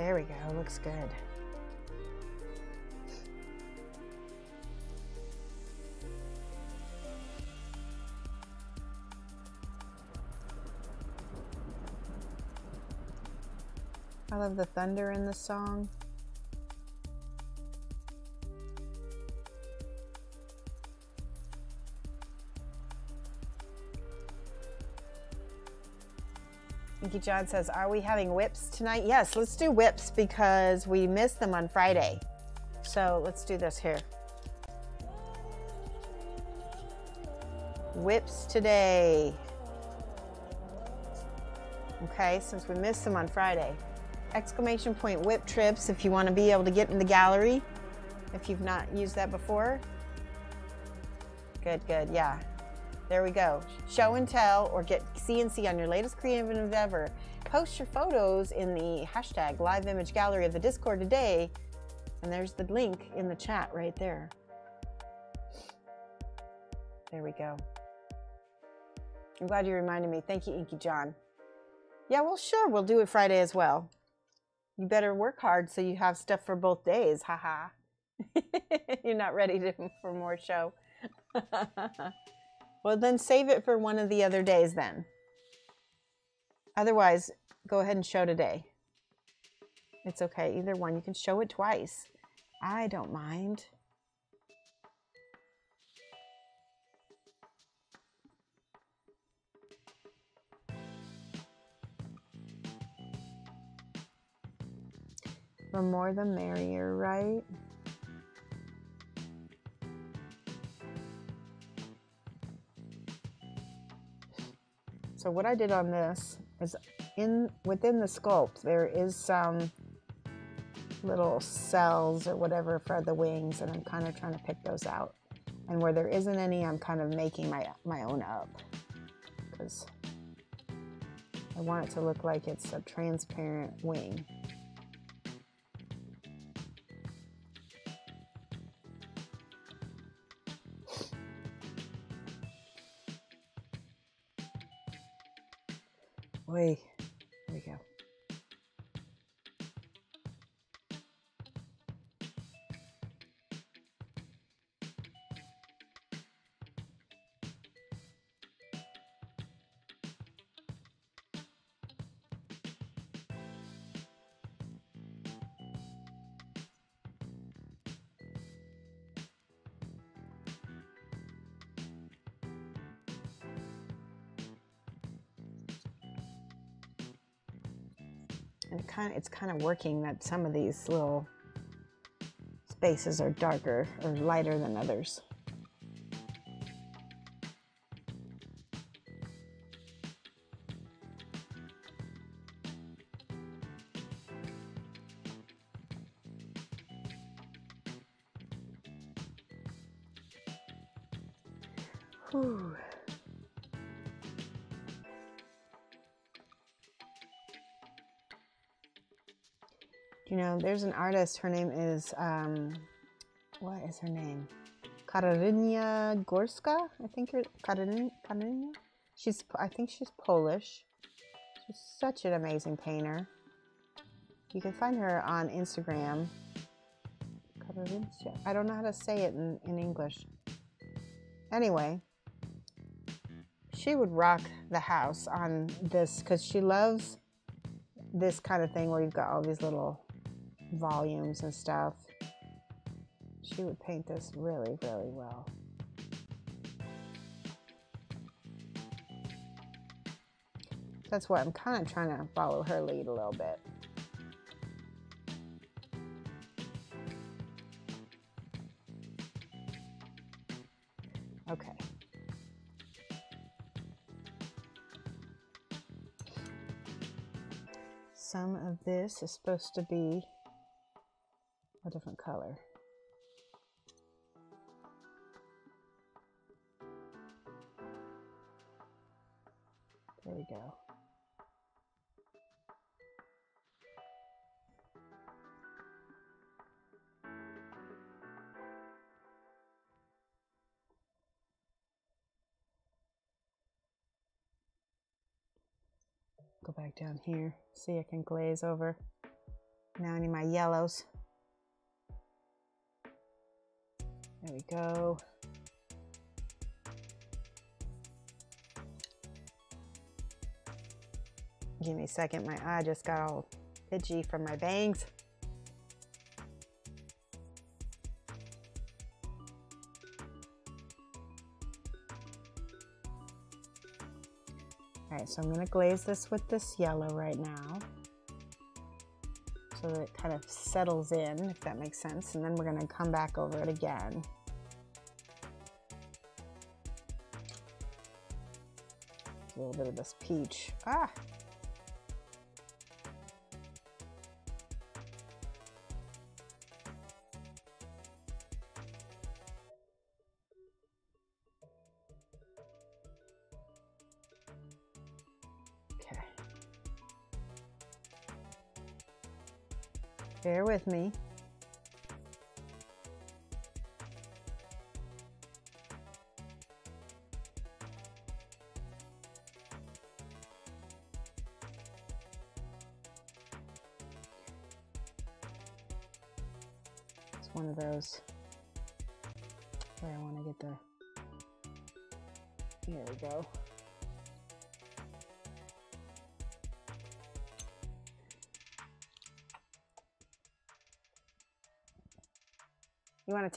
There we go, looks good. I love the thunder in the song. Inky John says, Are we having whips tonight? Yes, let's do whips because we missed them on Friday. So let's do this here. Whips today. Okay, since we missed them on Friday. Exclamation point whip trips if you want to be able to get in the gallery if you've not used that before. Good, good, yeah. There we go. Show and tell or get CNC on your latest creative endeavor. post your photos in the hashtag live image gallery of the Discord today. And there's the link in the chat right there. There we go. I'm glad you reminded me. Thank you, Inky John. Yeah, well, sure, we'll do it Friday as well. You better work hard so you have stuff for both days. Haha. You're not ready to, for more show. well, then save it for one of the other days then. Otherwise, go ahead and show today. It's okay, either one. You can show it twice. I don't mind. The more the merrier, right? So what I did on this is in within the sculpt there is some little cells or whatever for the wings and I'm kind of trying to pick those out. And where there isn't any, I'm kind of making my, my own up because I want it to look like it's a transparent wing. Oi, kind of, it's kind of working that some of these little spaces are darker or lighter than others. There's an artist. Her name is um, what is her name? Karolina Gorska. I think. Katarzyna? She's. I think she's Polish. She's such an amazing painter. You can find her on Instagram. I don't know how to say it in, in English. Anyway, she would rock the house on this because she loves this kind of thing where you've got all these little volumes and stuff. She would paint this really, really well. That's why I'm kind of trying to follow her lead a little bit. Okay. Some of this is supposed to be different color. There we go. Go back down here. See, I can glaze over. Now I need my yellows. There we go. Give me a second. My eye just got all itchy from my bangs. All right, so I'm gonna glaze this with this yellow right now. So that it kind of settles in, if that makes sense. And then we're gonna come back over it again. A little bit of this peach. Ah! With me.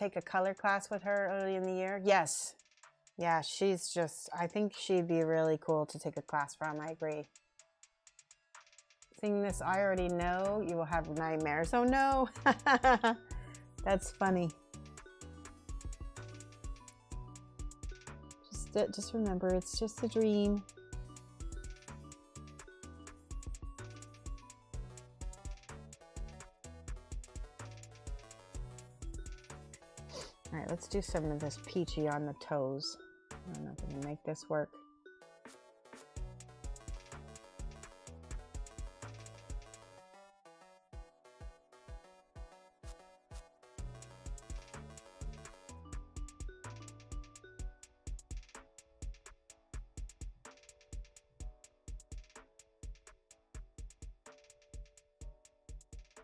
Take a color class with her early in the year? Yes. Yeah, she's just, I think she'd be really cool to take a class from. I agree. Sing this, I already know you will have nightmares. Oh no. That's funny. Just, uh, just remember, it's just a dream. Do some of this peachy on the toes. I don't know if I can make this work.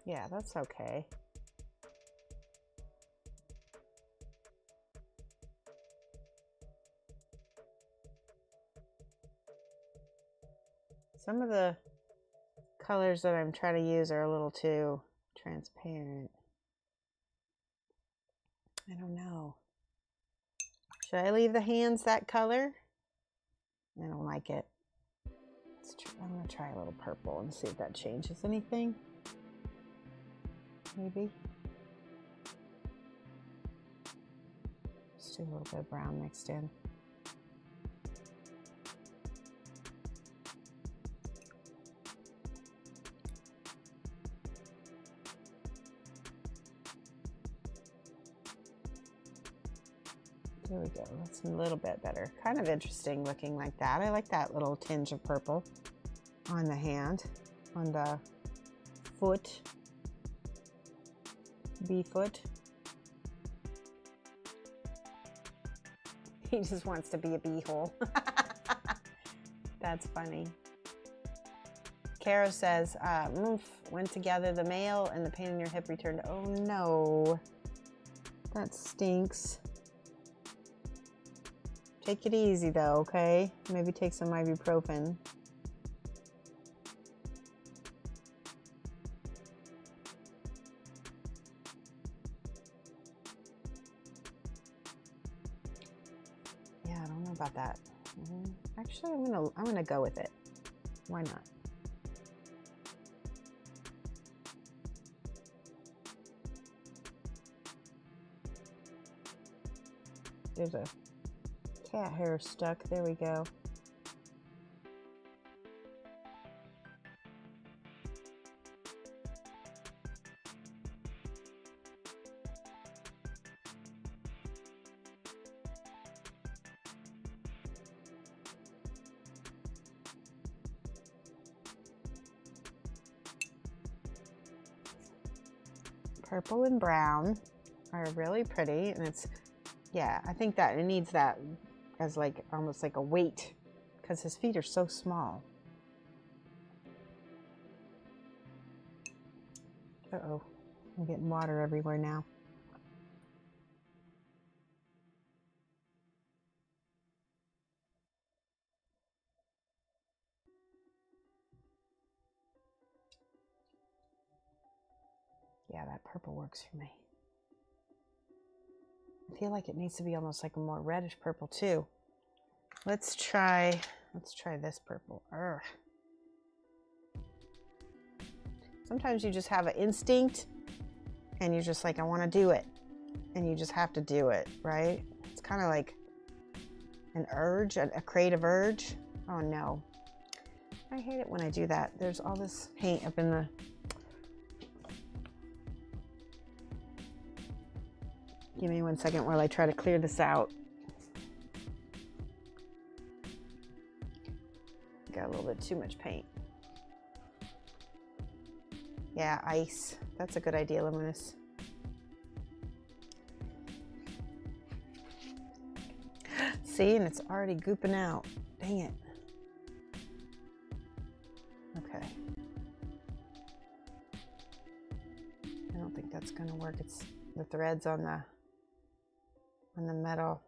Yeah, that's okay. Some of the colors that I'm trying to use are a little too transparent. I don't know. Should I leave the hands that color? I don't like it. I'm going to try a little purple and see if that changes anything. Maybe. Just do a little bit of brown mixed in. A little bit better. Kind of interesting looking like that. I like that little tinge of purple on the hand, on the foot, bee foot. He just wants to be a beehole. That's funny. Kara says, uh, Moof went to gather the mail and the pain in your hip returned. Oh no. That stinks. Take it easy though, okay? Maybe take some ibuprofen. Yeah, I don't know about that. Mm, Actually, I'm gonna I'm gonna go with it. Why not? There's a cat hair stuck. There we go. Purple and brown are really pretty, and it's yeah, I think that it needs that as like almost like a weight because his feet are so small. Uh oh, I'm getting water everywhere now. Yeah, that purple works for me. I feel like it needs to be almost like a more reddish purple too. Let's try, let's try this purple. Urgh. Sometimes you just have an instinct and you're just like, I want to do it. And you just have to do it, right? It's kind of like an urge, a, a creative urge. Oh no. I hate it when I do that. There's all this paint up in the Give me one second while I try to clear this out. Got a little bit too much paint. Yeah, ice. That's a good idea, Luminous. See, and it's already gooping out. Dang it. Okay. I don't think that's gonna work. It's the threads on the on the middle.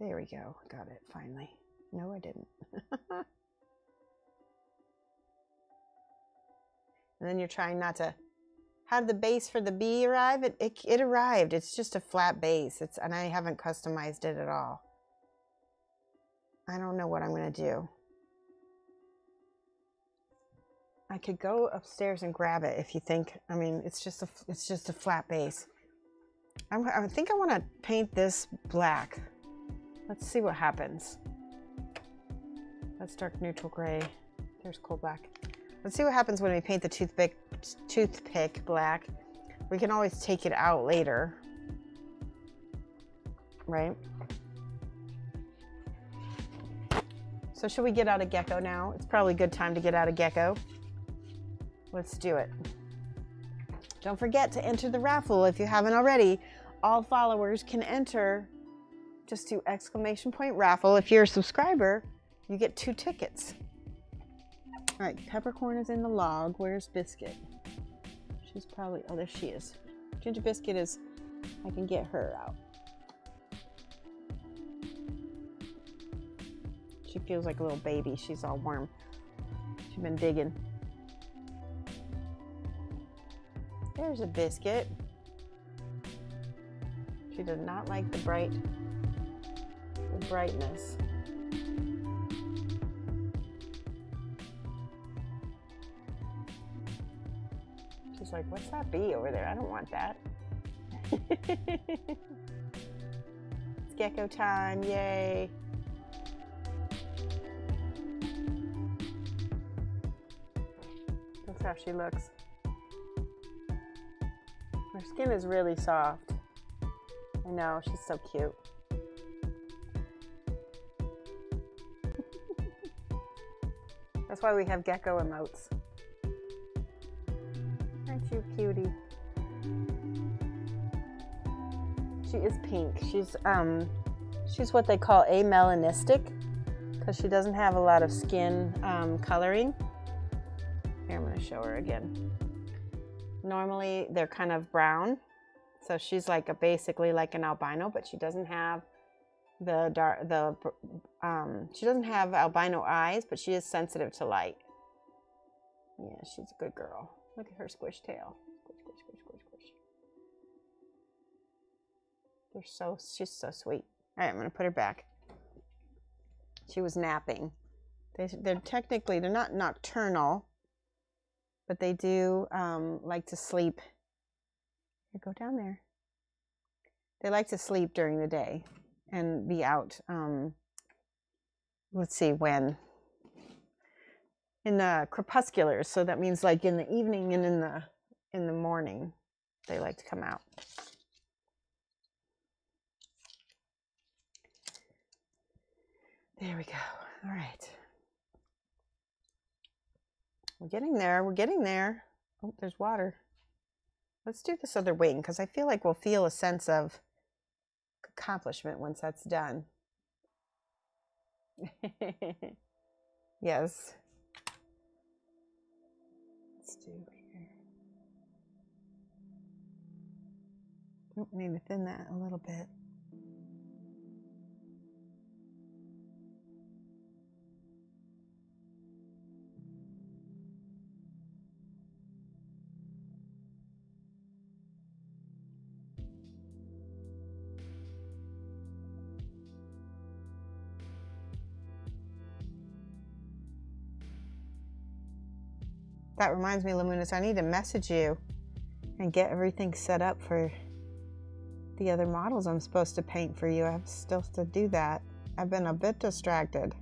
There we go. Got it finally. No, I didn't. and then you're trying not to. How did the base for the bee arrive? It, it, it arrived. It's just a flat base. It's and I haven't customized it at all. I don't know what I'm gonna do. I could go upstairs and grab it if you think. I mean, it's just a it's just a flat base. I'm, I think I want to paint this black. Let's see what happens. That's dark neutral gray. There's coal black. Let's see what happens when we paint the toothpick toothpick black. We can always take it out later. Right? So should we get out a gecko now? It's probably a good time to get out a gecko. Let's do it. Don't forget to enter the raffle if you haven't already. All followers can enter. Just do exclamation point raffle. If you're a subscriber, you get two tickets. All right, Peppercorn is in the log. Where's Biscuit? She's probably, oh, there she is. Ginger Biscuit is, I can get her out. She feels like a little baby. She's all warm. She's been digging. There's a biscuit. She does not like the bright, the brightness. She's like, what's that bee over there? I don't want that. it's gecko time, yay. That's how she looks. Her skin is really soft. I know, she's so cute. That's why we have gecko emotes. Aren't you cutie? She is pink. She's um she's what they call amelanistic because she doesn't have a lot of skin um, coloring. Here, I'm going to show her again. Normally, they're kind of brown. So she's like a, basically like an albino, but she doesn't have the dark, the, um, she doesn't have albino eyes, but she is sensitive to light. Yeah, she's a good girl. Look at her squish tail. Squish, squish, squish, squish, squish. They're so, she's so sweet. All right, I'm to put her back. She was napping. They, they're technically, they're not nocturnal, but they do um, like to sleep. Here, go down there. They like to sleep during the day and be out. Um, let's see when in the crepusculars. So that means like in the evening and in the in the morning, they like to come out. There we go. All right. We're getting there. We're getting there. Oh, there's water. Let's do this other wing because I feel like we'll feel a sense of accomplishment once that's done. yes. Let's do here. Oh, need to thin that a little bit. That reminds me, Luminous, I need to message you and get everything set up for the other models I'm supposed to paint for you. I have still to do that. I've been a bit distracted.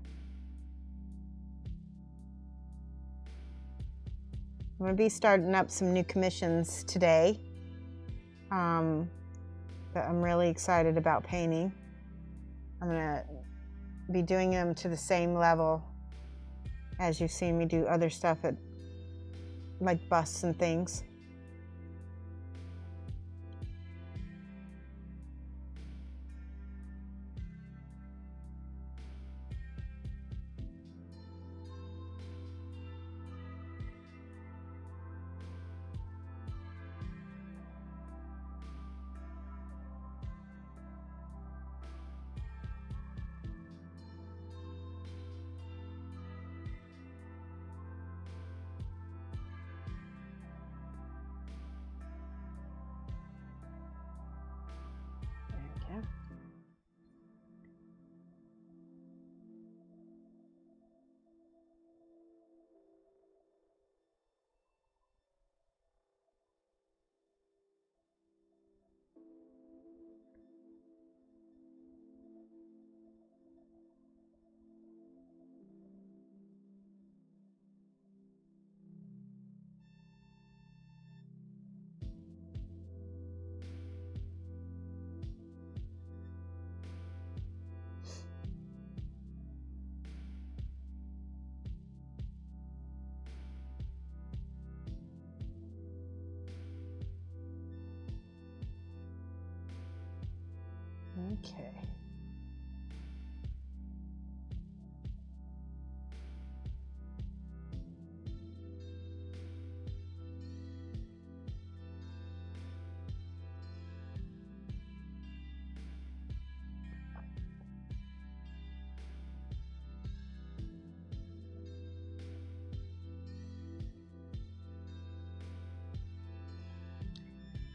I'm going to be starting up some new commissions today um, that I'm really excited about painting. I'm going to be doing them to the same level as you've seen me do other stuff at like busts and things.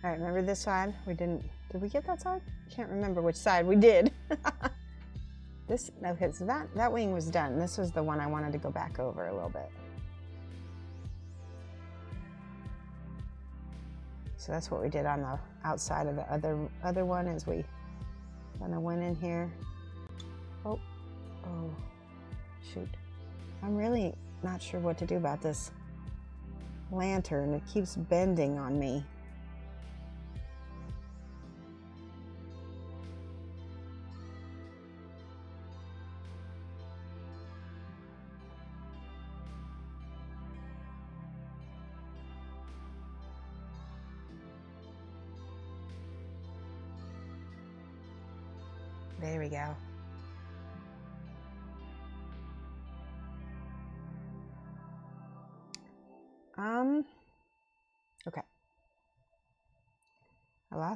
All right, remember this side? We didn't, did we get that side? Can't remember which side we did. this, okay, so that, that wing was done. This was the one I wanted to go back over a little bit. So that's what we did on the outside of the other, other one is we kind of went in here. Oh, oh, shoot. I'm really not sure what to do about this lantern. It keeps bending on me.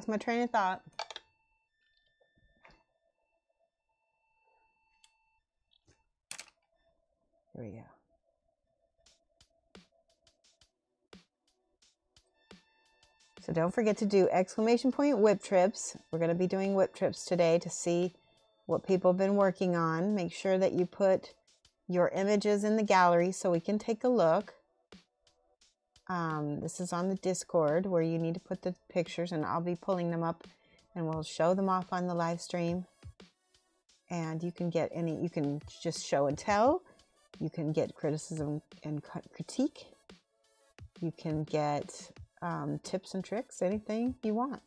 Lost my train of thought. Here we go. So don't forget to do exclamation point whip trips. We're going to be doing whip trips today to see what people have been working on. Make sure that you put your images in the gallery so we can take a look. Um, this is on the Discord where you need to put the pictures and I'll be pulling them up and we'll show them off on the live stream. And you can get any, you can just show and tell. You can get criticism and critique. You can get um, tips and tricks, anything you want.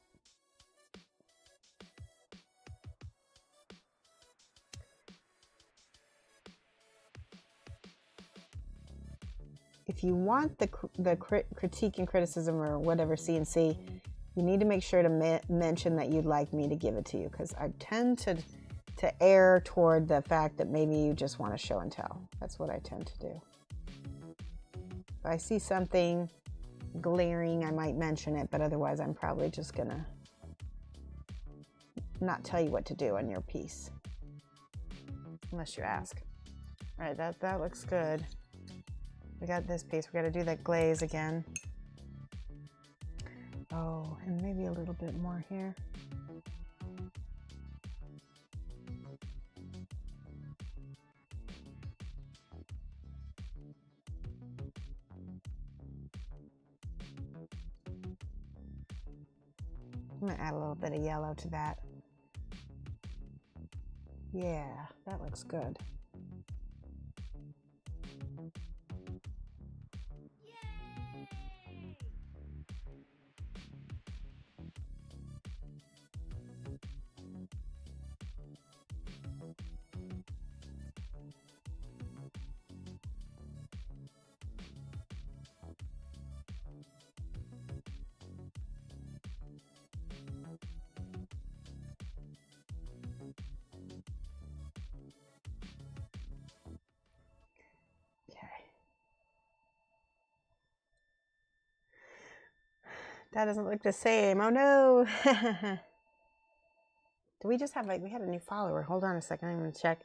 If you want the, the critique and criticism or whatever CNC, you need to make sure to me mention that you'd like me to give it to you because I tend to to err toward the fact that maybe you just want to show and tell. That's what I tend to do. If I see something glaring, I might mention it, but otherwise I'm probably just gonna not tell you what to do on your piece. Unless you ask. All right, that, that looks good. We got this piece, we gotta do that glaze again. Oh, and maybe a little bit more here. I'm gonna add a little bit of yellow to that. Yeah, that looks good. That doesn't look the same. Oh no. Do we just have like we had a new follower? Hold on a second. I'm gonna check.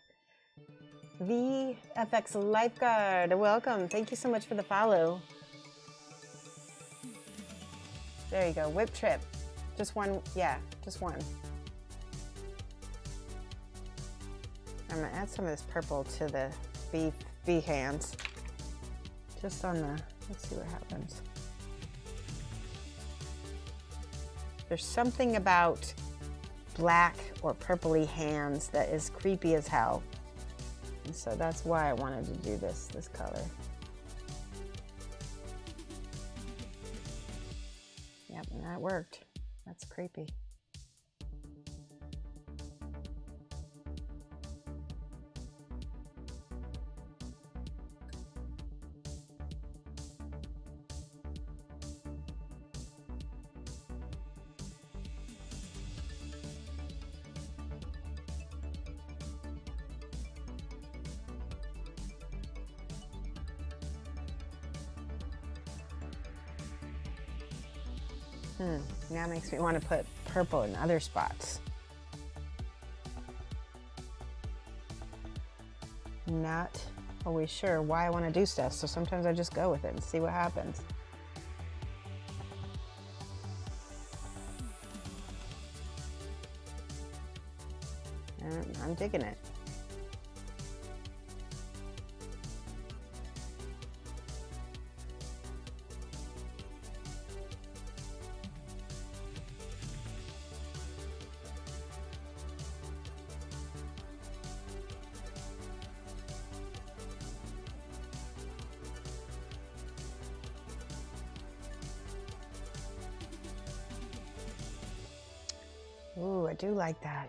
VFX Lifeguard, welcome. Thank you so much for the follow. There you go. Whip trip. Just one. Yeah, just one. I'm gonna add some of this purple to the bee hands. Just on the. Let's see what happens. There's something about black or purpley hands that is creepy as hell. And so that's why I wanted to do this, this color. Yep, and that worked. That's creepy. Hmm, now makes me want to put purple in other spots. Not always sure why I want to do stuff, so sometimes I just go with it and see what happens. I'm digging it. Like that.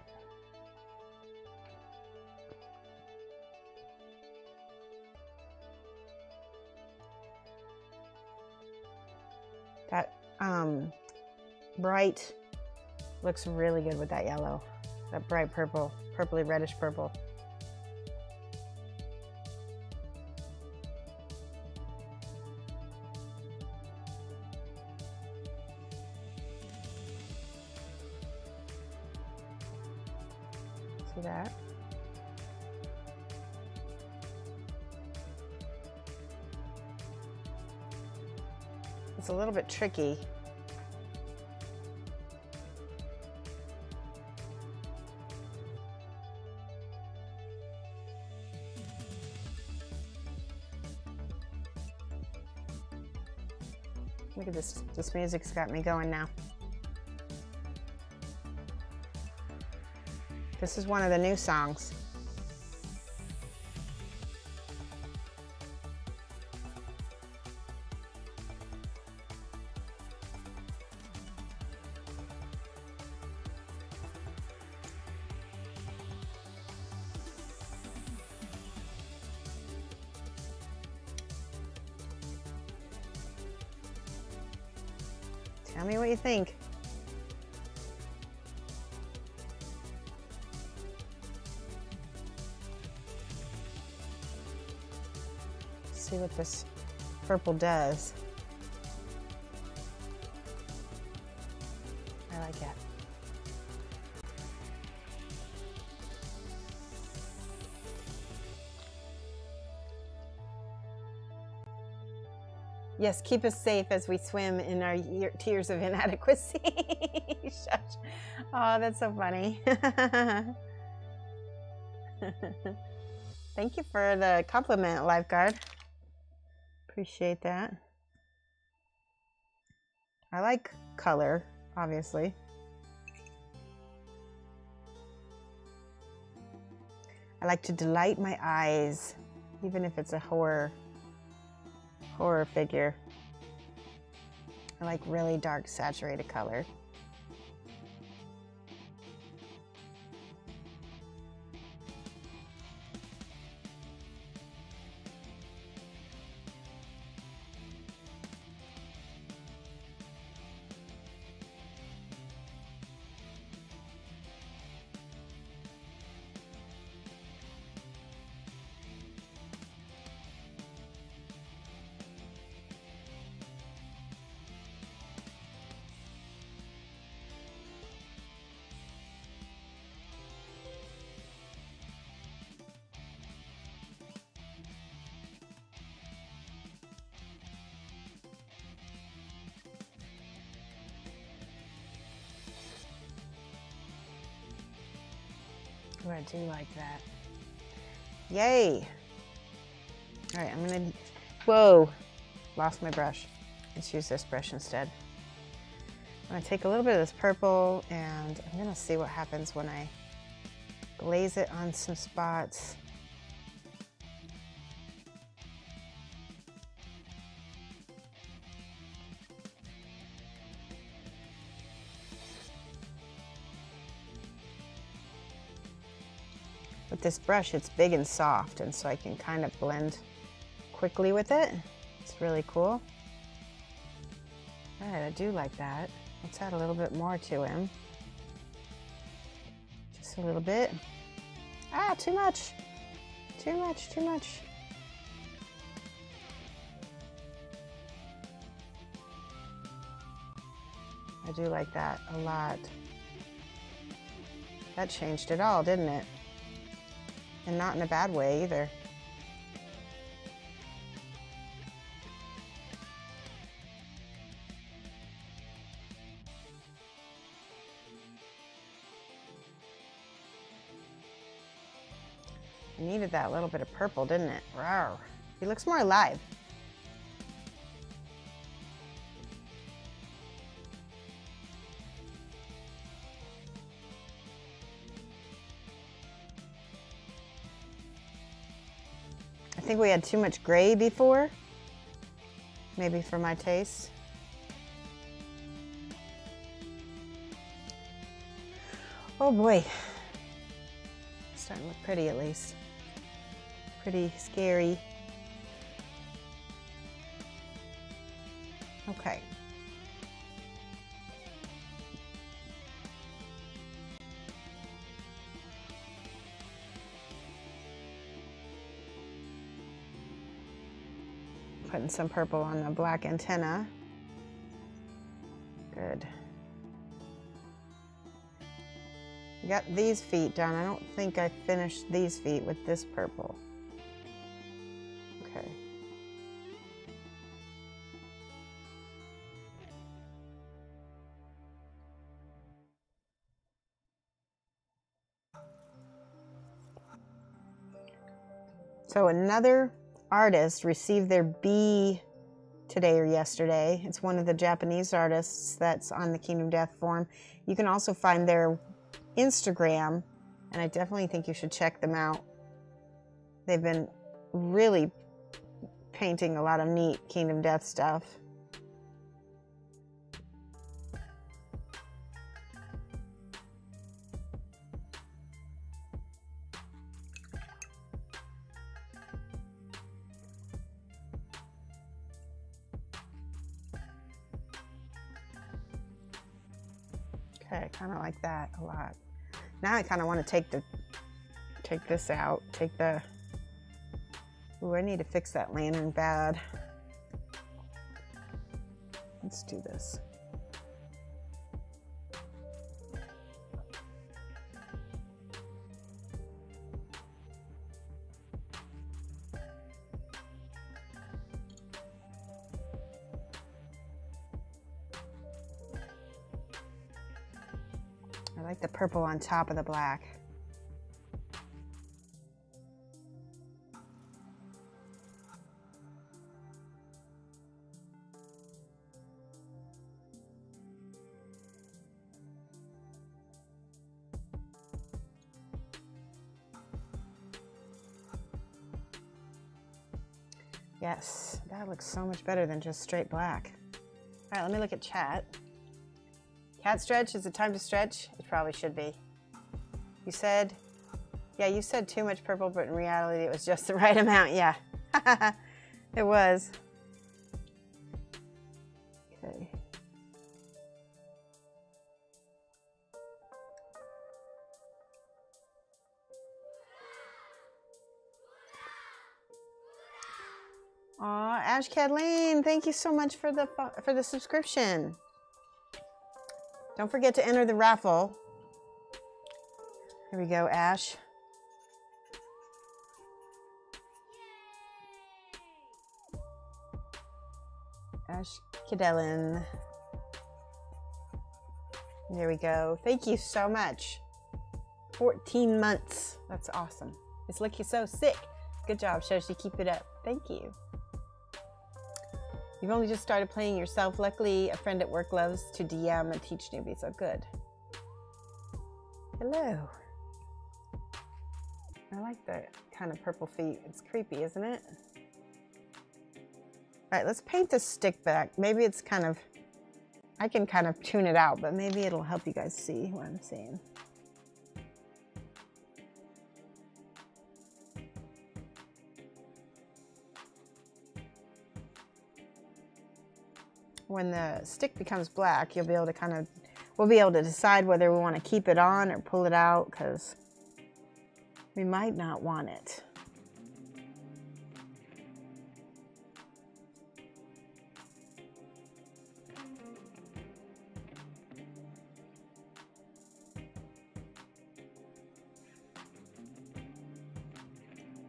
That um, bright looks really good with that yellow. That bright purple, purpley reddish purple. Tricky. Look at this. This music's got me going now. This is one of the new songs. Does. I like it. Yes, keep us safe as we swim in our tears of inadequacy. Oh, that's so funny. Thank you for the compliment, lifeguard. Appreciate that. I like color, obviously. I like to delight my eyes, even if it's a horror horror figure. I like really dark saturated color. Do like that. Yay! All right, I'm gonna, whoa, lost my brush. Let's use this brush instead. I'm gonna take a little bit of this purple and I'm gonna see what happens when I glaze it on some spots. With this brush, it's big and soft, and so I can kind of blend quickly with it. It's really cool. All right, I do like that. Let's add a little bit more to him. Just a little bit. Ah, too much. Too much, too much. I do like that a lot. That changed it all, didn't it? And not in a bad way either. I needed that little bit of purple, didn't it? Rawr. He looks more alive. Think we had too much gray before. Maybe for my taste. Oh boy. Starting to look pretty at least. Pretty scary. Some purple on the black antenna. Good. Got these feet done. I don't think I finished these feet with this purple. Okay. So another artist received their bee today or yesterday. It's one of the Japanese artists that's on the Kingdom Death forum. You can also find their Instagram, and I definitely think you should check them out. They've been really painting a lot of neat Kingdom Death stuff. Like that a lot. Now I kind of want to take the take this out. Take the. Ooh, I need to fix that lantern bad. Let's do this. On top of the black. Yes, that looks so much better than just straight black. All right, let me look at chat. Cat stretch, is it time to stretch? It probably should be. You said, yeah, you said too much purple, but in reality it was just the right amount. Yeah, it was. Okay. Aw, Ash Kathleen, thank you so much for the for the subscription. Don't forget to enter the raffle. Here we go, Ash. Ash Cadellin. There we go. Thank you so much. 14 months. That's awesome. It's like you're so sick. Good job, Shoshie. Keep it up. Thank you. You've only just started playing yourself. Luckily, a friend at work loves to DM and teach newbies. So good. Hello. I like the kind of purple feet. It's creepy, isn't it? All right, let's paint the stick back. Maybe it's kind of, I can kind of tune it out, but maybe it'll help you guys see what I'm seeing. When the stick becomes black, you'll be able to kind of, we'll be able to decide whether we want to keep it on or pull it out because we might not want it.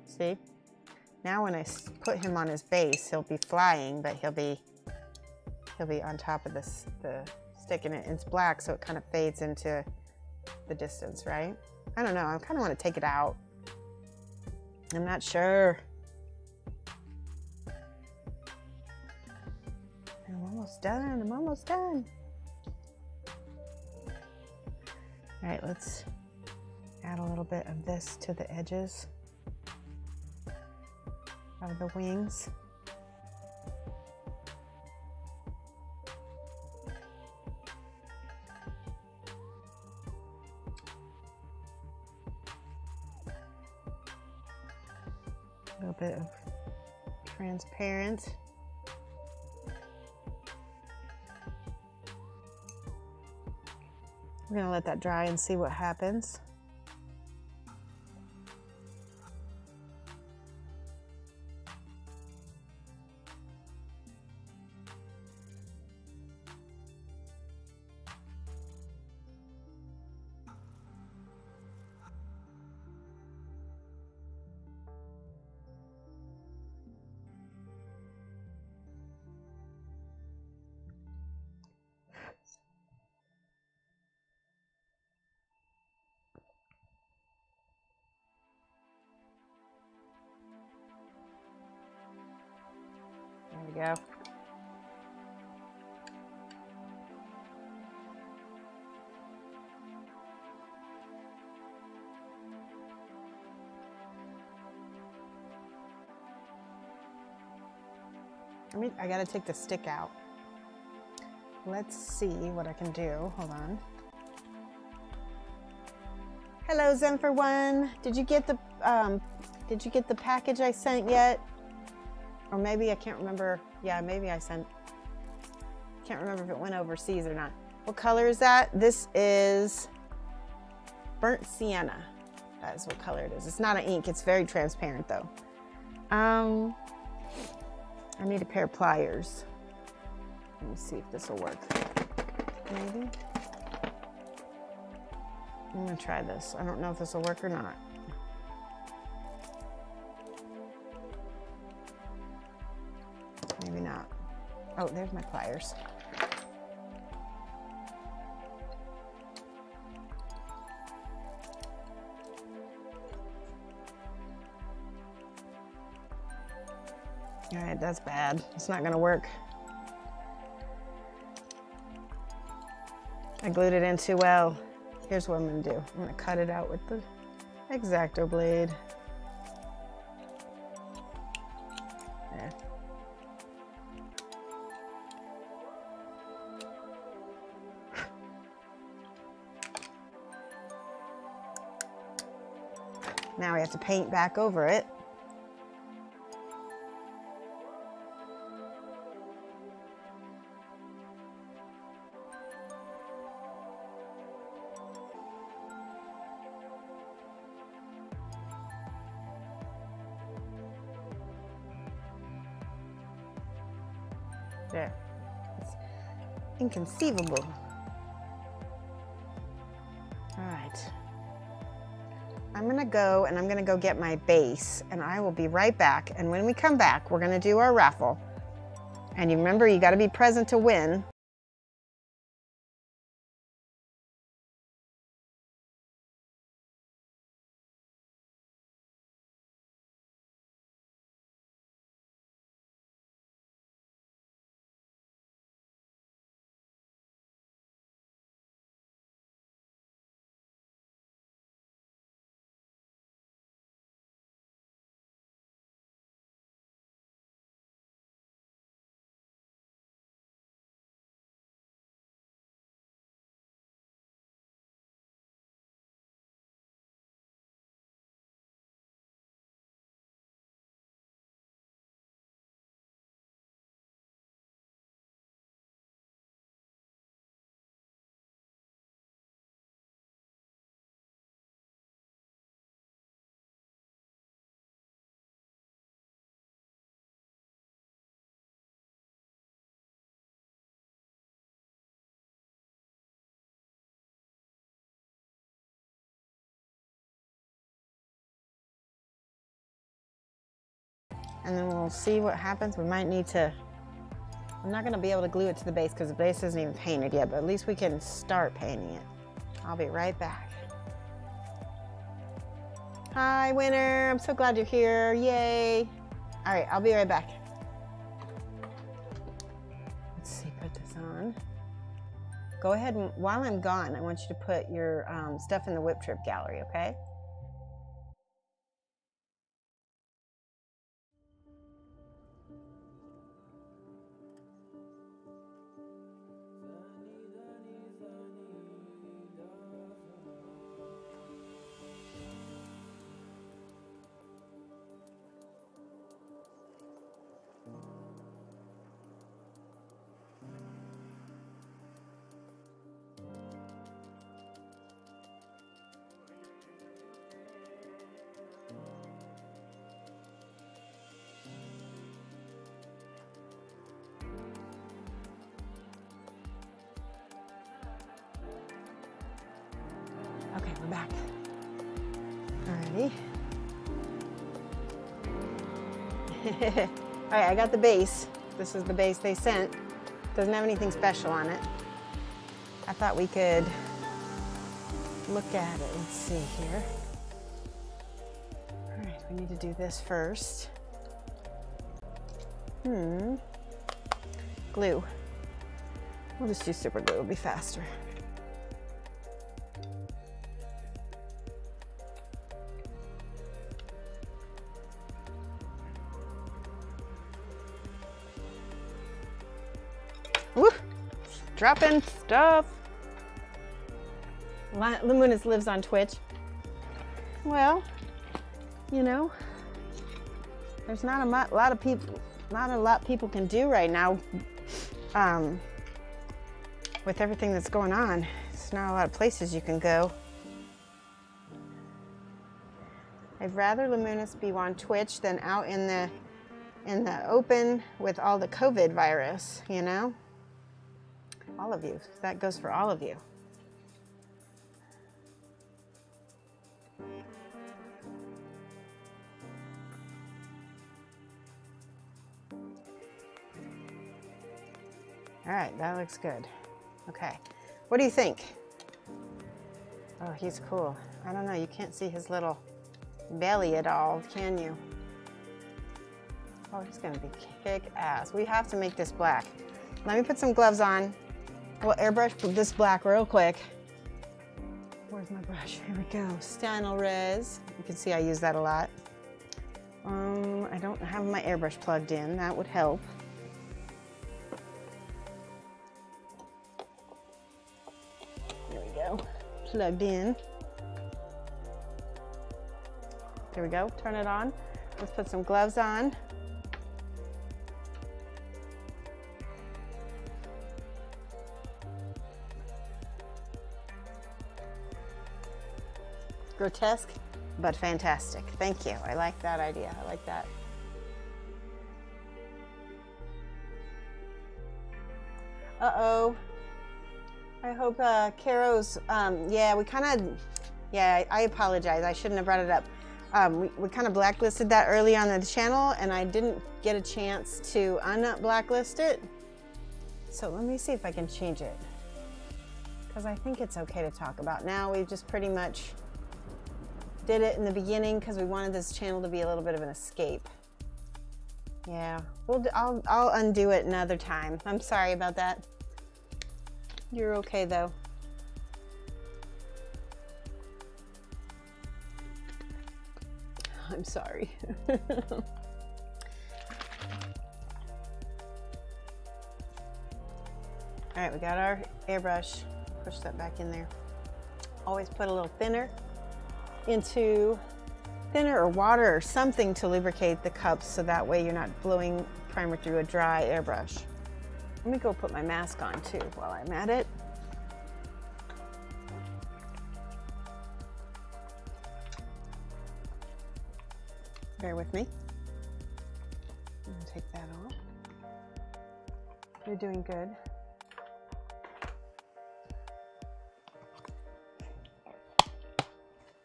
See? Now when I put him on his base, he'll be flying, but he'll be be on top of this the stick and it, it's black so it kind of fades into the distance right? I don't know I kind of want to take it out. I'm not sure. I'm almost done I'm almost done. All right let's add a little bit of this to the edges of the wings transparent. We're gonna let that dry and see what happens. I gotta take the stick out. Let's see what I can do. Hold on. Hello, Zen for One. Did you get the um, Did you get the package I sent yet? Or maybe I can't remember. Yeah, maybe I sent. Can't remember if it went overseas or not. What color is that? This is burnt sienna. That is what color it is. It's not an ink. It's very transparent though. Um, I need a pair of pliers. Let me see if this will work. Maybe. I'm gonna try this. I don't know if this will work or not. Maybe not. Oh, there's my pliers. Right, that's bad. It's not gonna work. I glued it in too well. Here's what I'm gonna do. I'm gonna cut it out with the X-Acto blade. There. Now we have to paint back over it. There. It's inconceivable. All right. I'm gonna go and I'm gonna go get my base and I will be right back. And when we come back, we're gonna do our raffle. And you remember, you gotta be present to win. And then we'll see what happens. We might need to, I'm not gonna be able to glue it to the base because the base isn't even painted yet, but at least we can start painting it. I'll be right back. Hi, Winner. I'm so glad you're here. Yay. All right, I'll be right back. Let's see, put this on. Go ahead and, while I'm gone, I want you to put your um, stuff in the whip trip gallery, okay? Okay, All right, I got the base. This is the base they sent. Doesn't have anything special on it. I thought we could look at it. Let's see here. All right, we need to do this first. Hmm. Glue. We'll just do super glue, it'll be faster. Dropping stuff. La- lives on Twitch. Well, you know, there's not a lot of people, not a lot people can do right now. Um, with everything that's going on, there's not a lot of places you can go. I'd rather Luminous be on Twitch than out in the in the open with all the COVID virus, you know? All of you. That goes for all of you. All right, that looks good. Okay. What do you think? Oh, he's cool. I don't know. You can't see his little belly at all, can you? Oh, he's gonna be kick ass. We have to make this black. Let me put some gloves on. We'll airbrush this black real quick. Where's my brush? Here we go. Stynylrez. You can see I use that a lot. Um, I don't have my airbrush plugged in. That would help. There we go. Plugged in. There we go. Turn it on. Let's put some gloves on. Grotesque but fantastic. Thank you. I like that idea. I like that. Uh-oh. I hope uh, Caro's, um, yeah, we kind of, yeah, I, I apologize. I shouldn't have brought it up. Um, we we kind of blacklisted that early on the channel and I didn't get a chance to unblacklist it. So let me see if I can change it. Because I think it's okay to talk about now. We've just pretty much did it in the beginning because we wanted this channel to be a little bit of an escape. Yeah, we'll, I'll, I'll undo it another time. I'm sorry about that. You're okay though. I'm sorry. All right, we got our airbrush. Push that back in there. Always put a little thinner into thinner or water or something to lubricate the cups so that way you're not blowing primer through a dry airbrush. Let me go put my mask on too while I'm at it. Bear with me. I'm take that off. You're doing good.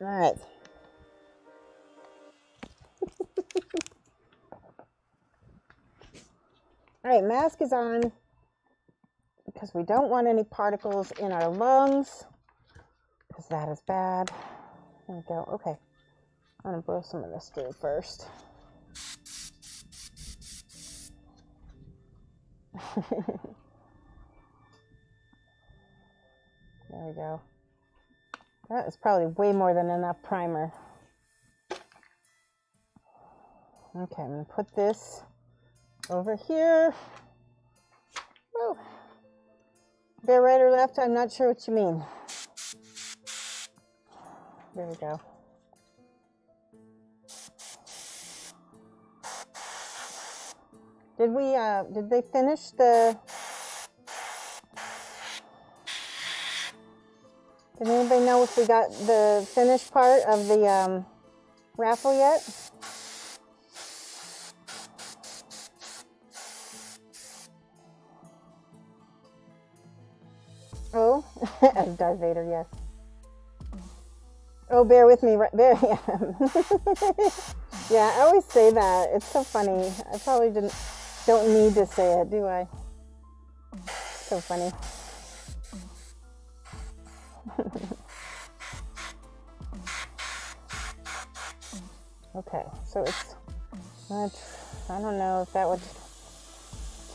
All right. All right, mask is on because we don't want any particles in our lungs because that is bad. There we go. Okay. I'm going to blow some of this through first. there we go. That is probably way more than enough primer. Okay, I'm to put this over here. Oh. Bear right or left, I'm not sure what you mean. There we go. Did we, uh, did they finish the, did anybody know if we got the finished part of the um, raffle yet? Oh, as Darth Vader, yes. Oh, bear with me, right there. Yeah. yeah, I always say that. It's so funny. I probably didn't, don't need to say it, do I? So funny. Okay, so it's, I don't know if that would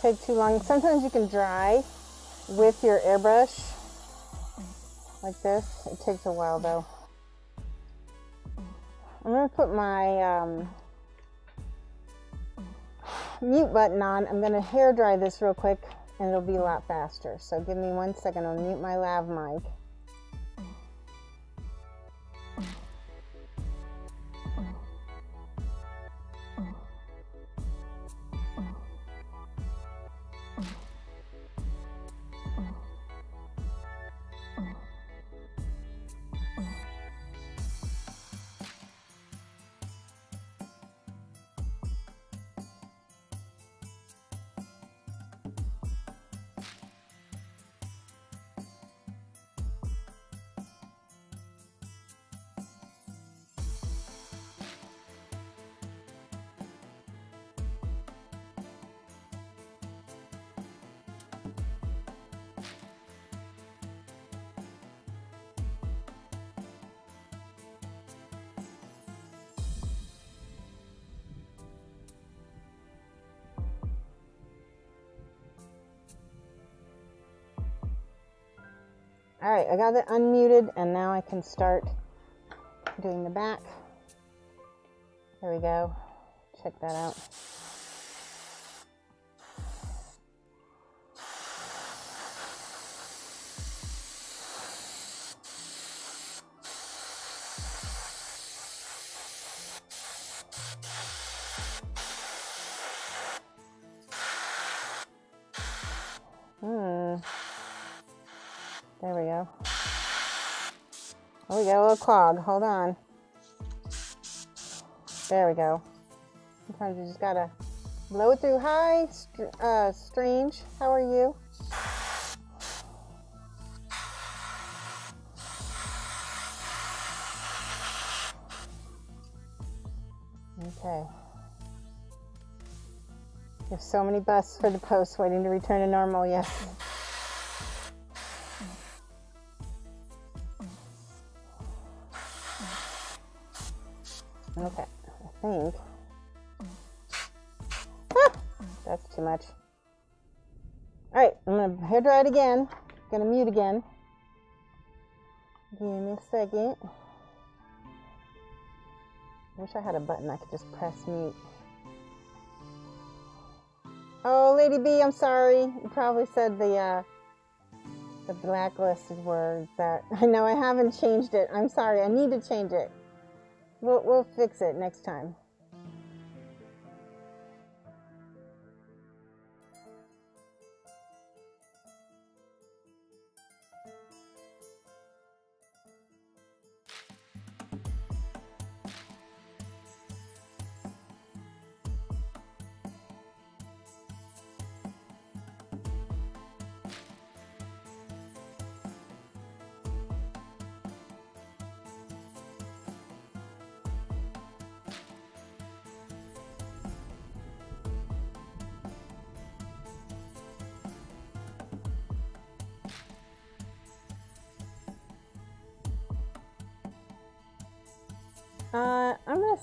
take too long. Sometimes you can dry with your airbrush like this. It takes a while though. I'm to put my um, mute button on. I'm going to hair dry this real quick and it'll be a lot faster. So give me one second. I'll mute my lav mic. All right, I got it unmuted and now I can start doing the back. There we go. Check that out. Little clog. Hold on. There we go. Sometimes you just gotta blow it through. Hi, Str uh, Strange. How are you? Okay. There's so many busts for the post waiting to return to normal. Yes. Gonna dry it again. Gonna mute again. Give me a second. Wish I had a button I could just press mute. Oh, Lady B, I'm sorry. You probably said the uh, the blacklisted words that I know I haven't changed it. I'm sorry. I need to change it. We'll, we'll fix it next time.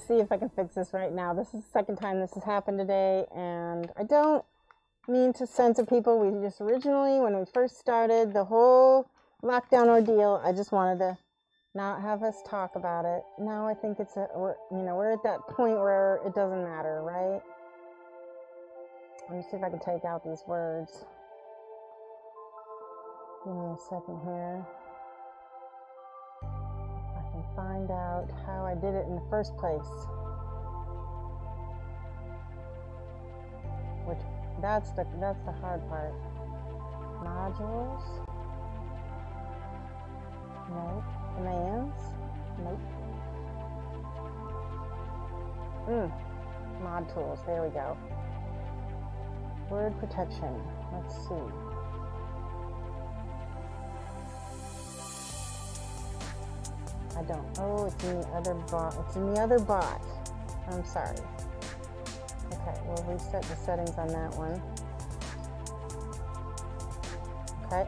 See if I can fix this right now. This is the second time this has happened today, and I don't mean to censor people. We just originally, when we first started the whole lockdown ordeal, I just wanted to not have us talk about it. Now I think it's a, we're, you know, we're at that point where it doesn't matter, right? Let me see if I can take out these words. Give me a second here. Find out how I did it in the first place. Which that's the that's the hard part. Modules. Nope. Commands. Nope. Mm. Mod tools. There we go. Word protection. Let's see. Don't. Oh, it's in the other bot. It's in the other bot. I'm sorry. Okay, we'll reset the settings on that one. Okay.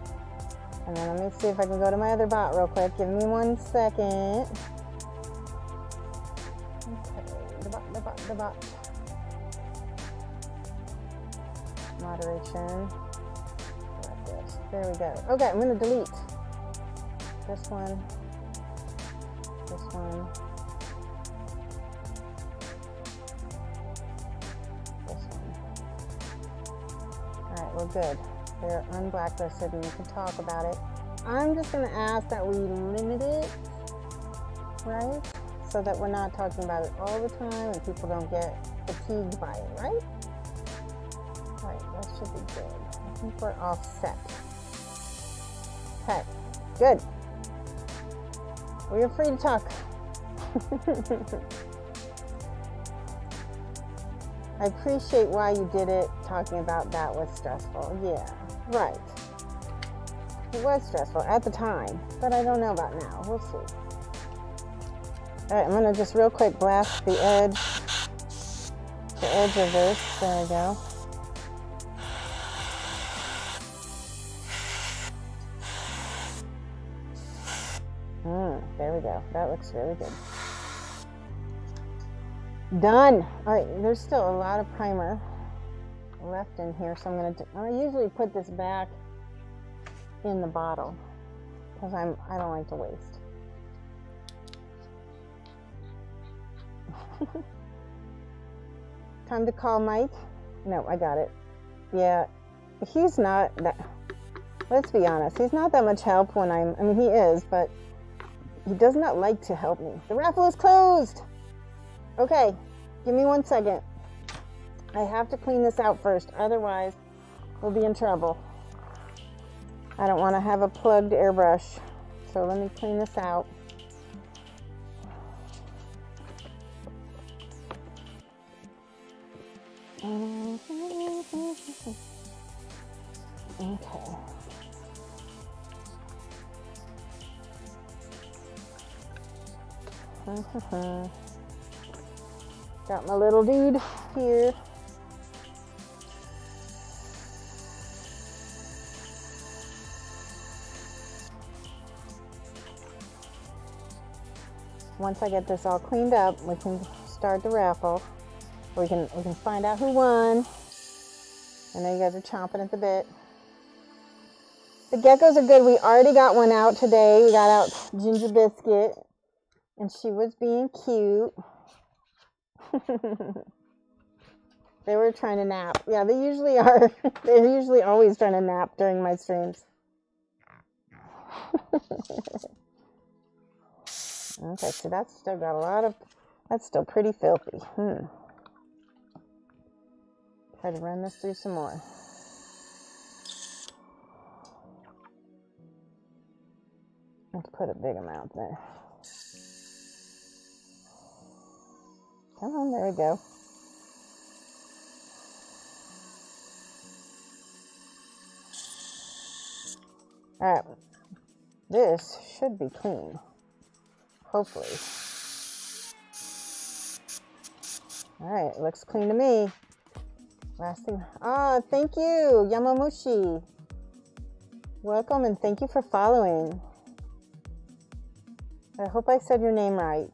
And then let me see if I can go to my other bot real quick. Give me one second. Okay, the bot, the bot, the bot. Moderation. There we go. Okay, I'm going to delete this one, good. They're unblacklisted and you can talk about it. I'm just going to ask that we limit it, right? So that we're not talking about it all the time and people don't get fatigued by it, right? All right, that should be good. I think we're all set. Okay, good. We are free to talk. I appreciate why you did it. Talking about that was stressful. Yeah, right. It was stressful at the time, but I don't know about now. We'll see. All right, I'm gonna just real quick blast the edge, the edge of this. There we go. Mm, there we go. That looks really good. Done. All right, there's still a lot of primer left in here, so I'm gonna. I usually put this back in the bottle because I'm. I don't like to waste. Time to call Mike. No, I got it. Yeah, he's not that. Let's be honest. He's not that much help when I'm. I mean, he is, but he does not like to help me. The raffle is closed. Okay, give me one second. I have to clean this out first, otherwise, we'll be in trouble. I don't want to have a plugged airbrush, so let me clean this out. Okay. Got my little dude here. Once I get this all cleaned up, we can start the raffle. We can we can find out who won. I know you guys are chomping at the bit. The geckos are good. We already got one out today. We got out Ginger Biscuit, and she was being cute. they were trying to nap. Yeah, they usually are. They're usually always trying to nap during my streams. okay, so that's still got a lot of. That's still pretty filthy. Hmm. Try to run this through some more. Let's put a big amount there. Come on, there we go. All right, this should be clean, hopefully. All right, looks clean to me. Last thing, ah, thank you, Yamamushi. Welcome and thank you for following. I hope I said your name right.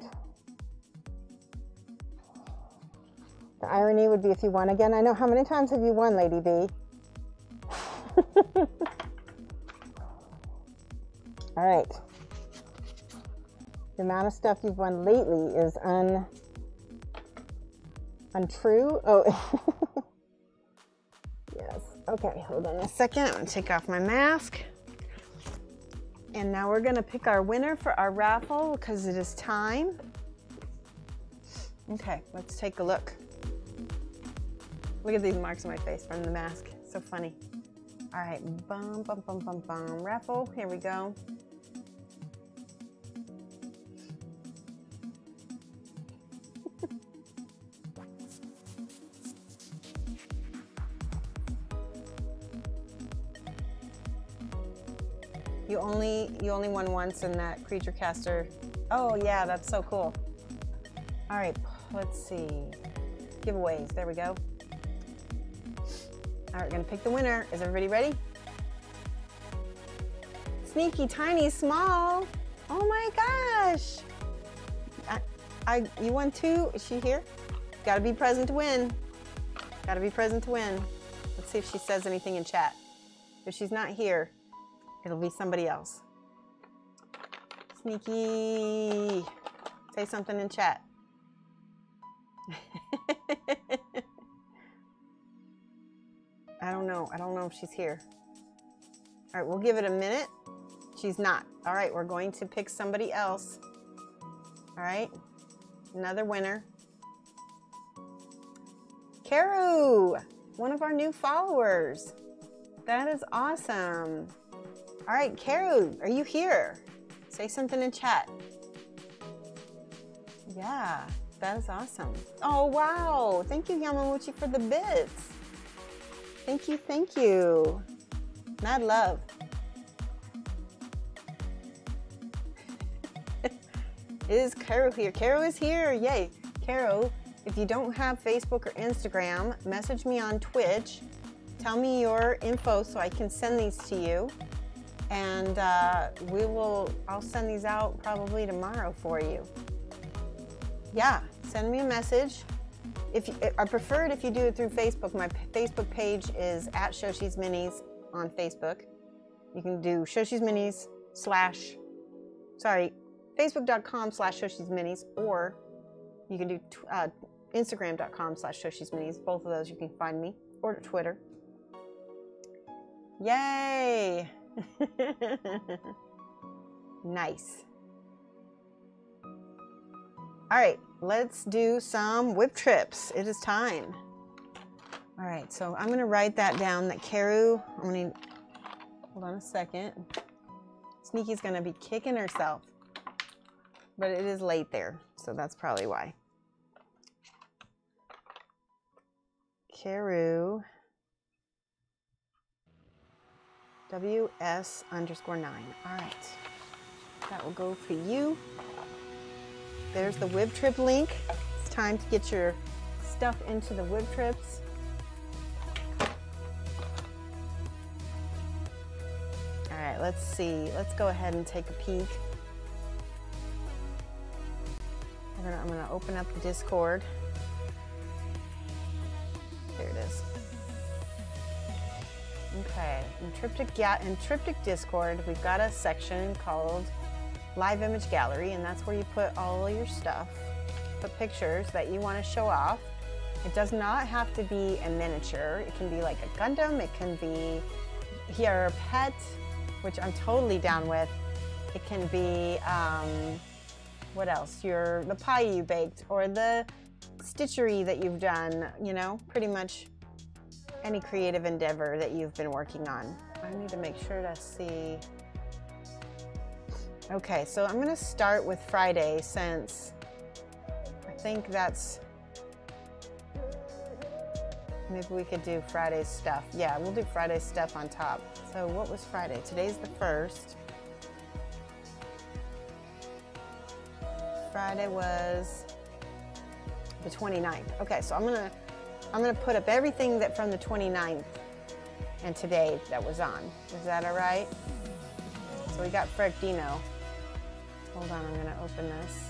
The irony would be if you won again. I know. How many times have you won, Lady B? All right. The amount of stuff you've won lately is un untrue. Oh, yes. Okay, hold on a second. I'm gonna take off my mask. And now we're gonna pick our winner for our raffle because it is time. Okay, let's take a look. Look at these marks on my face from the mask. So funny. All right, bum, bum, bum, bum, bum. Raffle, here we go. You only you only won once in that creature caster. Oh yeah, that's so cool. All right, let's see. Giveaways. There we go. All right, we're gonna pick the winner. Is everybody ready? Sneaky, tiny, small. Oh my gosh. I, I you won two. Is she here? Got to be present to win. Got to be present to win. Let's see if she says anything in chat. If she's not here, It'll be somebody else. Sneaky. Say something in chat. I don't know. I don't know if she's here. All right, we'll give it a minute. She's not. All right, we're going to pick somebody else. All right, another winner. Karu, one of our new followers. That is awesome. All right, Karu, are you here? Say something in chat. Yeah, that is awesome. Oh, wow. Thank you, Yamamuchi, for the bits. Thank you, thank you. Mad love. is Karu here? Karu is here. Yay. Karu, if you don't have Facebook or Instagram, message me on Twitch. Tell me your info so I can send these to you and uh, we will, I'll send these out probably tomorrow for you. Yeah, send me a message. If you, I prefer it if you do it through Facebook. My Facebook page is at Shoshie's Minis on Facebook. You can do Shoshie's Minis slash, sorry, facebook.com slash Shoshie's Minis, or you can do uh, Instagram.com slash Shoshie's Minis. Both of those you can find me, or Twitter. Yay! nice. All right, let's do some whip trips. It is time. All right, so I'm gonna write that down that Karu, I'm gonna, hold on a second. Sneaky's gonna be kicking herself, but it is late there, so that's probably why. Karu. WS underscore 9. All right. That will go for you. There's the WIB trip link. It's time to get your stuff into the WIB trips. All right, let's see. Let's go ahead and take a peek. I'm gonna, I'm gonna open up the Discord. There it is. Okay, in Triptych, in Triptych Discord, we've got a section called Live Image Gallery, and that's where you put all your stuff, put pictures that you want to show off. It does not have to be a miniature. It can be like a Gundam. It can be your pet, which I'm totally down with. It can be, um, what else? Your the pie you baked or the stitchery that you've done. You know, pretty much any creative endeavor that you've been working on. I need to make sure to see. Okay, so I'm gonna start with Friday since I think that's, maybe we could do Friday's stuff. Yeah, we'll do Friday's stuff on top. So what was Friday? Today's the first. Friday was the 29th. Okay, so I'm gonna I'm going to put up everything that from the 29th and today that was on. Is that all right? So we got Fred Dino. Hold on, I'm going to open this.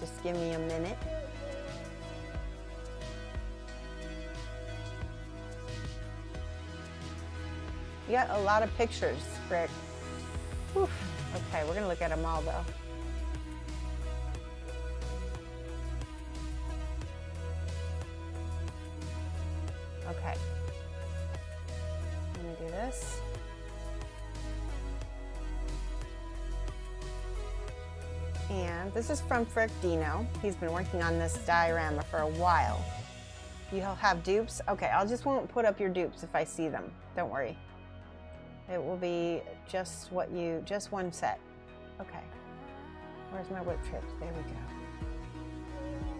Just give me a minute. You got a lot of pictures, Rick. Whew. Okay, we're gonna look at them all though. Okay. This. And this is from Frick Dino. He's been working on this diorama for a while. You'll have dupes? Okay, I'll just won't put up your dupes if I see them. Don't worry. It will be just what you, just one set. Okay. Where's my whip trips? There we go.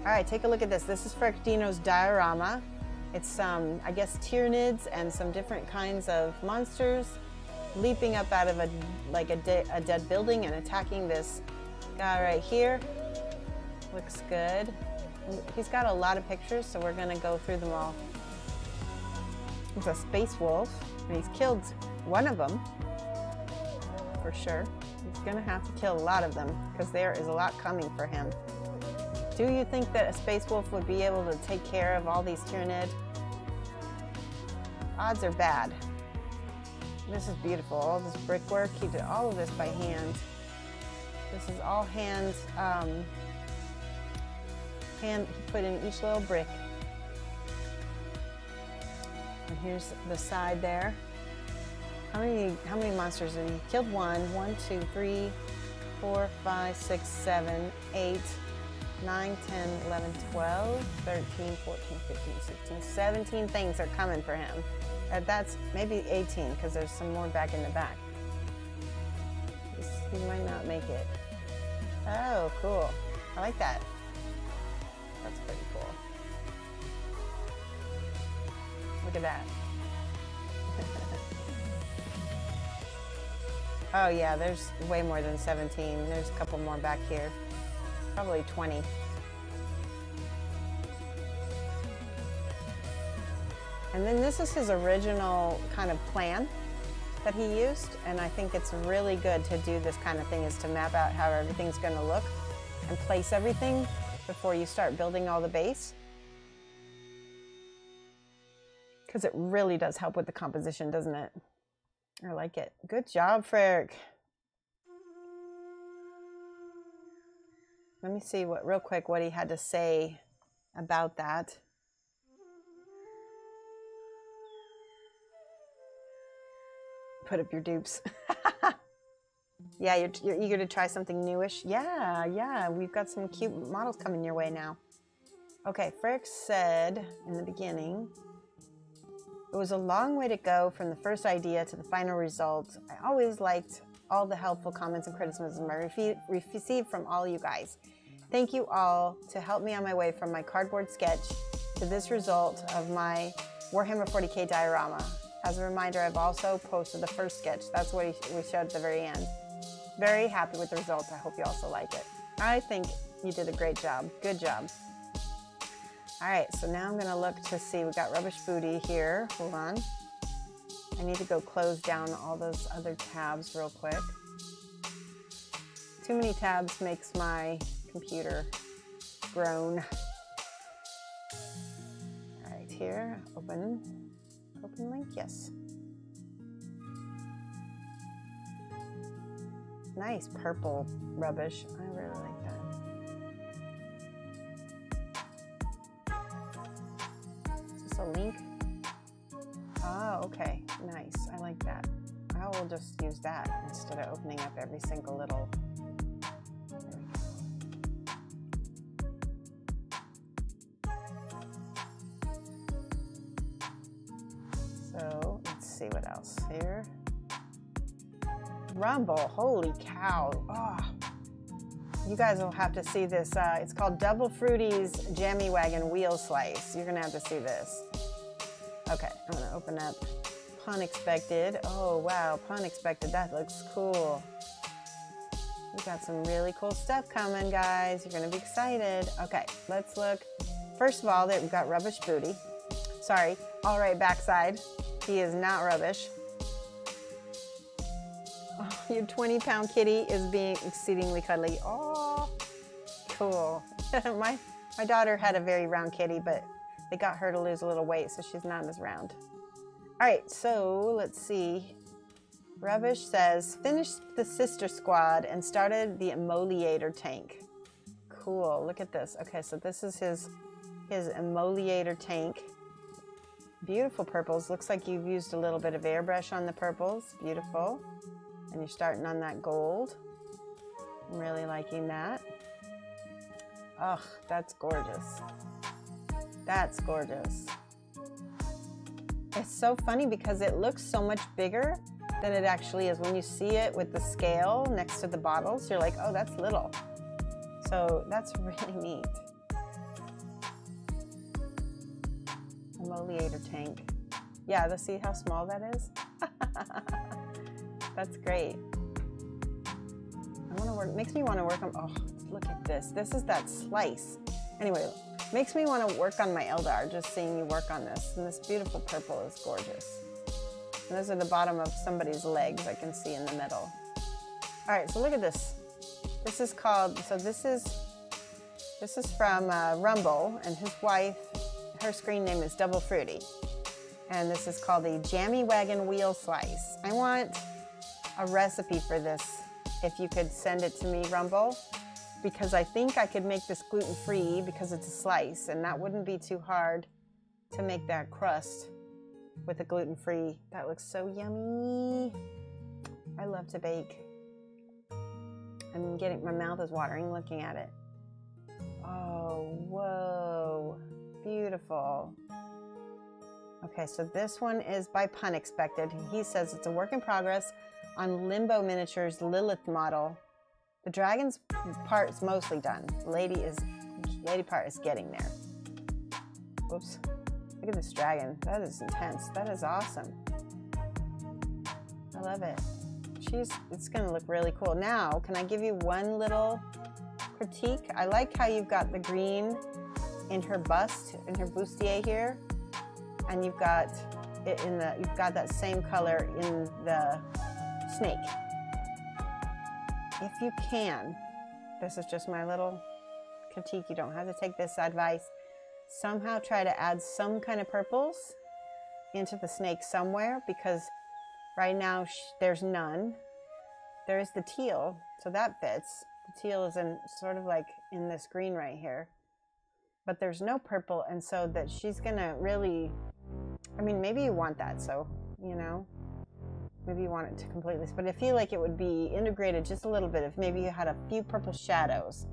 All right, take a look at this. This is Frick Dino's diorama. It's some, I guess, Tyranids and some different kinds of monsters leaping up out of a like a, de a dead building and attacking this guy right here. Looks good. He's got a lot of pictures, so we're gonna go through them all. He's a space wolf, and he's killed one of them for sure. He's gonna have to kill a lot of them because there is a lot coming for him. Do you think that a space wolf would be able to take care of all these Tyranid? Odds are bad. This is beautiful. All this brickwork. He did all of this by hand. This is all hand, um, hand put in each little brick. And here's the side there. How many, how many monsters did he? Killed one, one, two, three, four, five, six, seven, eight, 9, 10, 11, 12, 13, 14, 15, 16, 17 things are coming for him. Uh, that's maybe 18 because there's some more back in the back. He might not make it. Oh, cool. I like that. That's pretty cool. Look at that. oh yeah, there's way more than 17. There's a couple more back here. Probably 20. And then this is his original kind of plan that he used. And I think it's really good to do this kind of thing is to map out how everything's going to look and place everything before you start building all the base. Because it really does help with the composition, doesn't it? I like it. Good job, Frick. Let me see what real quick what he had to say about that. Put up your dupes. yeah, you're, you're eager to try something newish? Yeah, yeah, we've got some cute models coming your way now. Okay, Frick said in the beginning, it was a long way to go from the first idea to the final result. I always liked all the helpful comments and criticism I received from all you guys. Thank you all to help me on my way from my cardboard sketch to this result of my Warhammer 40k diorama. As a reminder, I've also posted the first sketch. That's what we showed at the very end. Very happy with the result. I hope you also like it. I think you did a great job. Good job. All right, so now I'm gonna look to see, we got Rubbish Booty here. Hold on. I need to go close down all those other tabs real quick. Too many tabs makes my computer groan. All right, here, open, open link, yes. Nice purple rubbish. I really like that. Is this a link? Oh, okay, nice. I like that. I will just use that instead of opening up every single little see what else here. Rumble, holy cow. Oh, you guys will have to see this. Uh, it's called Double Fruity's Jammy Wagon Wheel Slice. You're gonna have to see this. Okay, I'm gonna open up Pun Expected. Oh wow, Pun Expected, that looks cool. We got some really cool stuff coming, guys. You're gonna be excited. Okay, let's look. First of all, we've got Rubbish Booty. Sorry, all right, backside. He is not rubbish. Oh, your 20 pound kitty is being exceedingly cuddly. Oh, cool. my my daughter had a very round kitty, but they got her to lose a little weight, so she's not as round. All right, so let's see. Rubbish says finished the sister squad and started the Immolator tank. Cool. Look at this. Okay, so this is his his Immolator tank. Beautiful purples. Looks like you've used a little bit of airbrush on the purples. Beautiful. And you're starting on that gold. I'm really liking that. Ugh, that's gorgeous. That's gorgeous. It's so funny because it looks so much bigger than it actually is. When you see it with the scale next to the bottles, you're like, oh, that's little. So that's really neat. Immolator tank. Yeah, let's see how small that is. that's great. I want to work, makes me want to work on, oh, look at this. This is that slice. Anyway, makes me want to work on my Eldar just seeing you work on this. And this beautiful purple is gorgeous. And those are the bottom of somebody's legs I can see in the middle. All right, so look at this. This is called, so this is, this is from uh, Rumble and his wife, her screen name is Double Fruity. And this is called the Jammy Wagon Wheel Slice. I want a recipe for this if you could send it to me, Rumble, because I think I could make this gluten-free because it's a slice and that wouldn't be too hard to make that crust with a gluten-free. That looks so yummy. I love to bake. I'm getting, my mouth is watering looking at it. Oh, whoa, beautiful. Okay, so this one is by Pun Expected. He says it's a work in progress on Limbo Miniatures Lilith model. The dragon's part's mostly done. Lady is, lady part is getting there. Whoops. Look at this dragon. That is intense. That is awesome. I love it. She's, it's gonna look really cool. Now, can I give you one little critique? I like how you've got the green in her bust, in her bustier here, and you've got it in the, you've got that same color in the snake. If you can, this is just my little critique. You don't have to take this advice somehow try to add some kind of purples into the snake somewhere because right now there's none. There is the teal, so that fits. The teal is in sort of like in this green right here. But there's no purple, and so that she's gonna really, I mean, maybe you want that, so, you know, maybe you want it to completely, but I feel like it would be integrated just a little bit if maybe you had a few purple shadows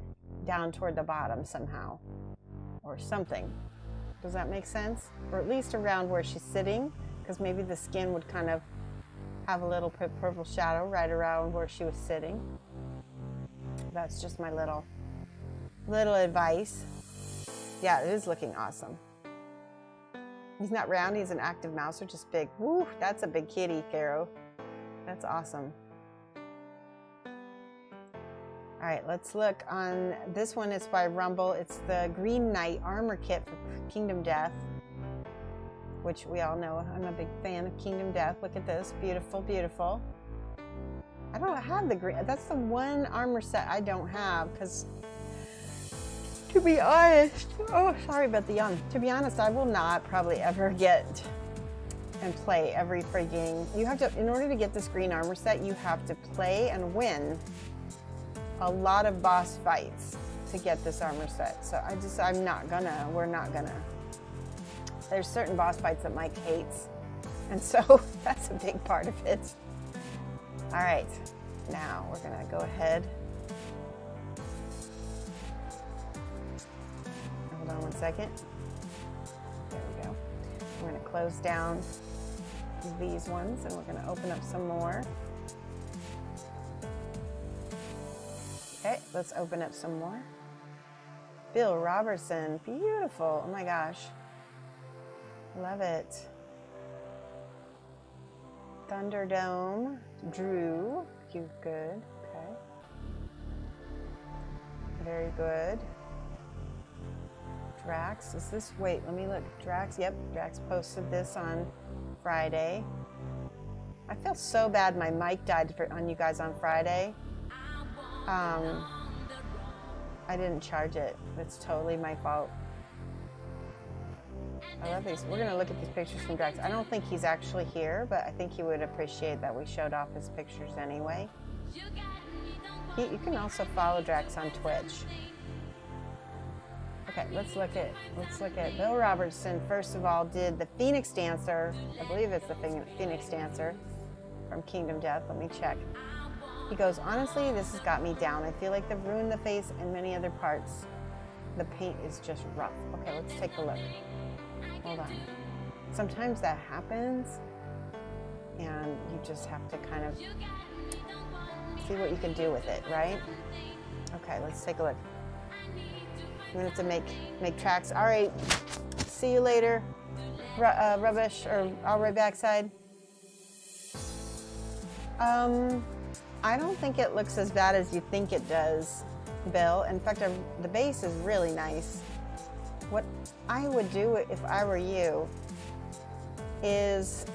down toward the bottom somehow or something. Does that make sense? Or at least around where she's sitting, because maybe the skin would kind of have a little purple shadow right around where she was sitting. That's just my little, little advice. Yeah, it is looking awesome. He's not round, he's an active mouse, or just big. Woo, that's a big kitty, Caro. That's awesome. All right, let's look on this one. It's by Rumble. It's the Green Knight armor kit for Kingdom Death, which we all know. I'm a big fan of Kingdom Death. Look at this, beautiful, beautiful. I don't have the green. That's the one armor set I don't have because, to be honest, oh, sorry about the young. To be honest, I will not probably ever get and play every freaking. You have to, in order to get this green armor set, you have to play and win a lot of boss fights to get this armor set. So I just, I'm not gonna, we're not gonna. There's certain boss fights that Mike hates. And so that's a big part of it. All right, now we're gonna go ahead. Hold on one second. There we go. We're gonna close down these ones and we're gonna open up some more. Okay, let's open up some more. Bill Robertson, beautiful. Oh my gosh. Love it. Thunderdome, Drew, you good, okay. Very good. Drax, is this, wait, let me look. Drax, yep, Drax posted this on Friday. I feel so bad my mic died for, on you guys on Friday. Um, I didn't charge it. It's totally my fault. I love these. We're gonna look at these pictures from Drax. I don't think he's actually here, but I think he would appreciate that we showed off his pictures anyway. He, you can also follow Drax on Twitch. Okay, let's look at let's look at Bill Robertson. First of all, did the Phoenix Dancer? I believe it's the Phoenix Dancer from Kingdom Death. Let me check. He goes, honestly, this has got me down. I feel like they've ruined the face and many other parts. The paint is just rough. Okay, let's take a look. Hold on. Sometimes that happens, and you just have to kind of see what you can do with it, right? Okay, let's take a look. Minutes to make make tracks. All right, see you later. R uh, rubbish or all right backside. Um, I don't think it looks as bad as you think it does, Bill. In fact, the base is really nice. What I would do if I were you is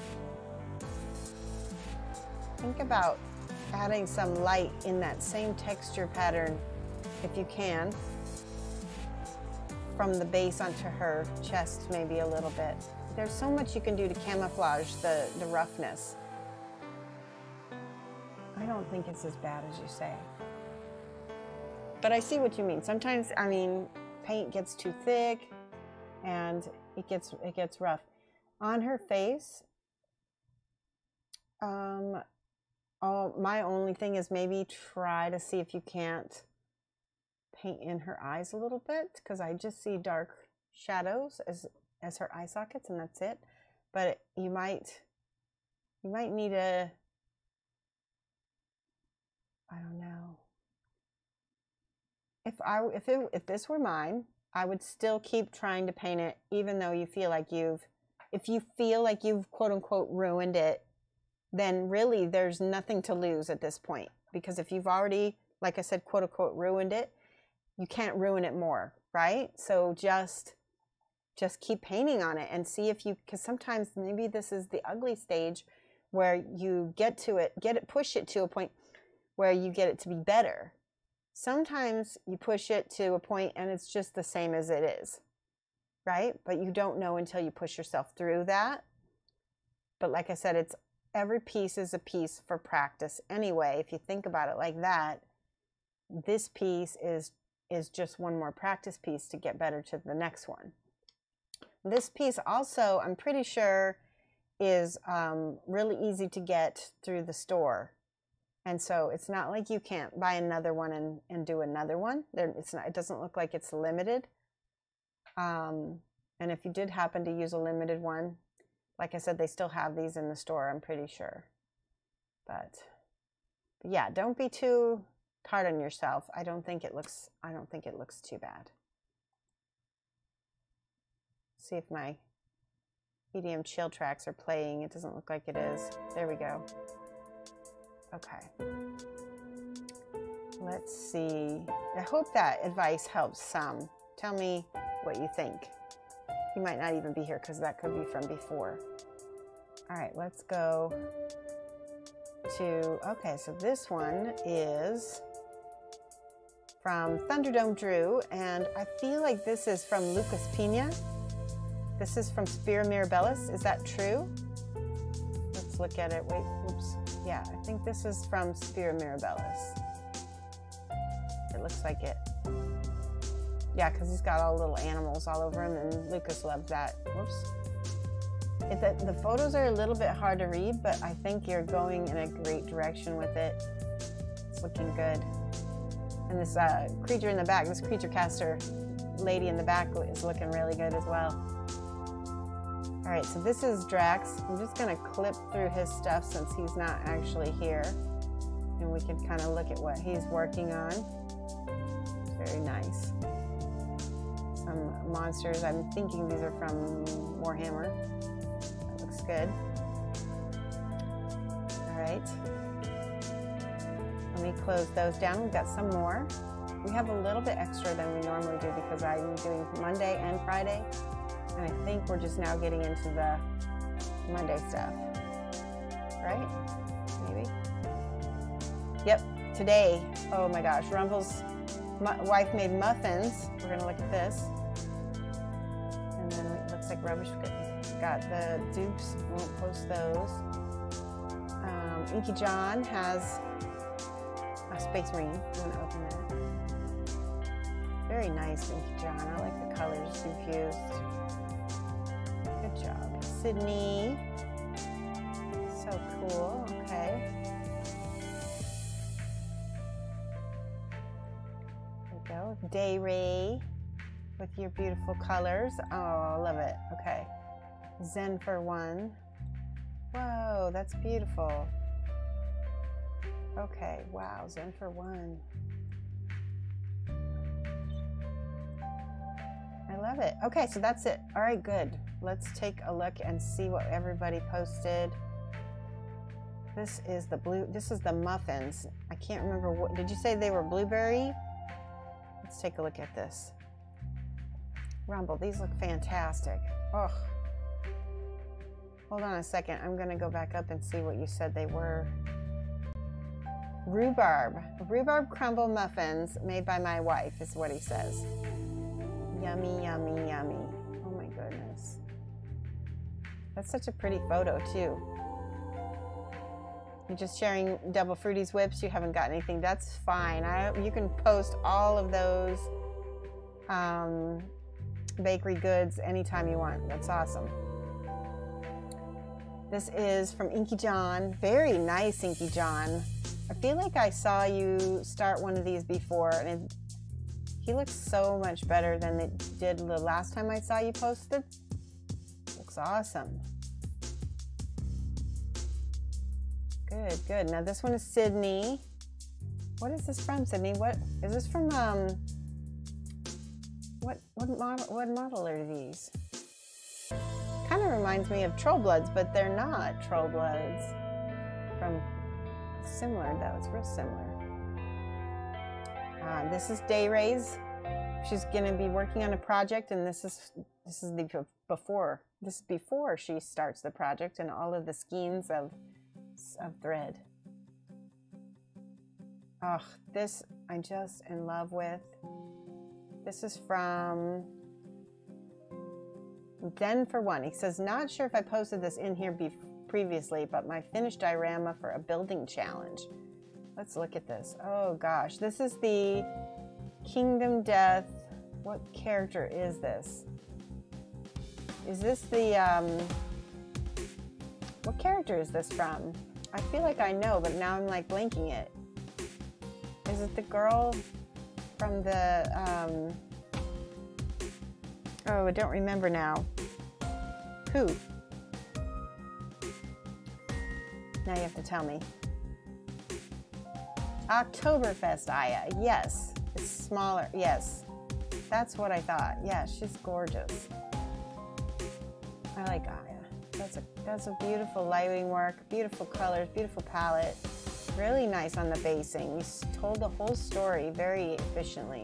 think about adding some light in that same texture pattern if you can from the base onto her chest maybe a little bit. There's so much you can do to camouflage the, the roughness. I don't think it's as bad as you say. But I see what you mean. Sometimes, I mean, paint gets too thick and it gets it gets rough. On her face, um, oh, my only thing is maybe try to see if you can't paint in her eyes a little bit because I just see dark shadows as as her eye sockets and that's it. But you might you might need a I don't know. If I if it, if this were mine, I would still keep trying to paint it even though you feel like you've if you feel like you've quote unquote ruined it, then really there's nothing to lose at this point because if you've already like I said quote unquote ruined it, you can't ruin it more, right? So just just keep painting on it and see if you because sometimes maybe this is the ugly stage where you get to it, get it push it to a point where you get it to be better. Sometimes you push it to a point and it's just the same as it is, right? But you don't know until you push yourself through that. But like I said, it's every piece is a piece for practice anyway. If you think about it like that, this piece is is just one more practice piece to get better to the next one. This piece also, I'm pretty sure, is um, really easy to get through the store. And so it's not like you can't buy another one and, and do another one. There, it's not, it doesn't look like it's limited. Um, and if you did happen to use a limited one, like I said, they still have these in the store, I'm pretty sure. But, but yeah, don't be too hard on yourself. I don't think it looks, I don't think it looks too bad. See if my EDM chill tracks are playing. It doesn't look like it is. There we go. Okay. Let's see. I hope that advice helps some. Tell me what you think. He might not even be here because that could be from before. All right, let's go to, okay, so this one is from Thunderdome Drew, and I feel like this is from Lucas Pina. This is from Spira Mirabilis. Is that true? Let's look at it. Wait, oops. Yeah, I think this is from Spira Mirabilis. It looks like it. Yeah, because he's got all little animals all over him, and Lucas loves that. Whoops. It, the, the photos are a little bit hard to read, but I think you're going in a great direction with it. It's looking good. And this uh, creature in the back, this creature caster lady in the back is looking really good as well. All right, so this is Drax. I'm just gonna clip through his stuff since he's not actually here. And we can kind of look at what he's working on. Very nice. Some monsters. I'm thinking these are from Warhammer. That looks good. All right. Let me close those down. We've got some more. We have a little bit extra than we normally do because I'm doing Monday and Friday. And I think we're just now getting into the Monday stuff. Right? Maybe? Yep. Today, oh my gosh, Rumple's mu- wife made muffins. We're gonna look at this. And then it looks like rubbish. Got the dupes. Won't post those. Um, Inky John has Space Marine. I'm gonna open that. Very nice, thank you, John. I like the colors infused. Good job, Sydney. So cool. Okay. There we go. Day Ray with your beautiful colors. Oh, I love it. Okay. Zen for one. Whoa, that's beautiful. Okay, wow, Zen for one. I love it. Okay, so that's it. All right, good. Let's take a look and see what everybody posted. This is the blue, this is the muffins. I can't remember what, did you say they were blueberry? Let's take a look at this. Rumble, these look fantastic. Oh, hold on a second. I'm gonna go back up and see what you said they were. Rhubarb, rhubarb crumble muffins made by my wife is what he says. Yummy, yummy, yummy. Oh my goodness. That's such a pretty photo too. You're just sharing double fruities whips. You haven't got anything. That's fine. I, you can post all of those um, bakery goods anytime you want. That's awesome. This is from Inky John. Very nice, Inky John. I feel like I saw you start one of these before, and it, he looks so much better than it did the last time I saw you posted. Looks awesome. Good, good. Now this one is Sydney. What is this from, Sydney? What is this from? Um, what what model? What model are these? Kind of reminds me of Troll Bloods, but they're not Troll Bloods. Similar though, it's real similar. Uh, this is Day Rays. She's gonna be working on a project, and this is this is the before this is before she starts the project and all of the skeins of of thread. Oh, this I'm just in love with. This is from Den for one. He says, not sure if I posted this in here be- previously, but my finished diorama for a building challenge. Let's look at this. Oh gosh, this is the Kingdom Death. What character is this? Is this the, um, what character is this from? I feel like I know, but now I'm like blanking it. Is it the girl from the, um, oh, I don't remember now. Who? Now you have to tell me. Oktoberfest Aya. Yes. It's smaller. Yes. That's what I thought. Yeah, she's gorgeous. I like Aya. That's a that's a beautiful lighting work, beautiful colors, beautiful palette. Really nice on the basing. You told the whole story very efficiently.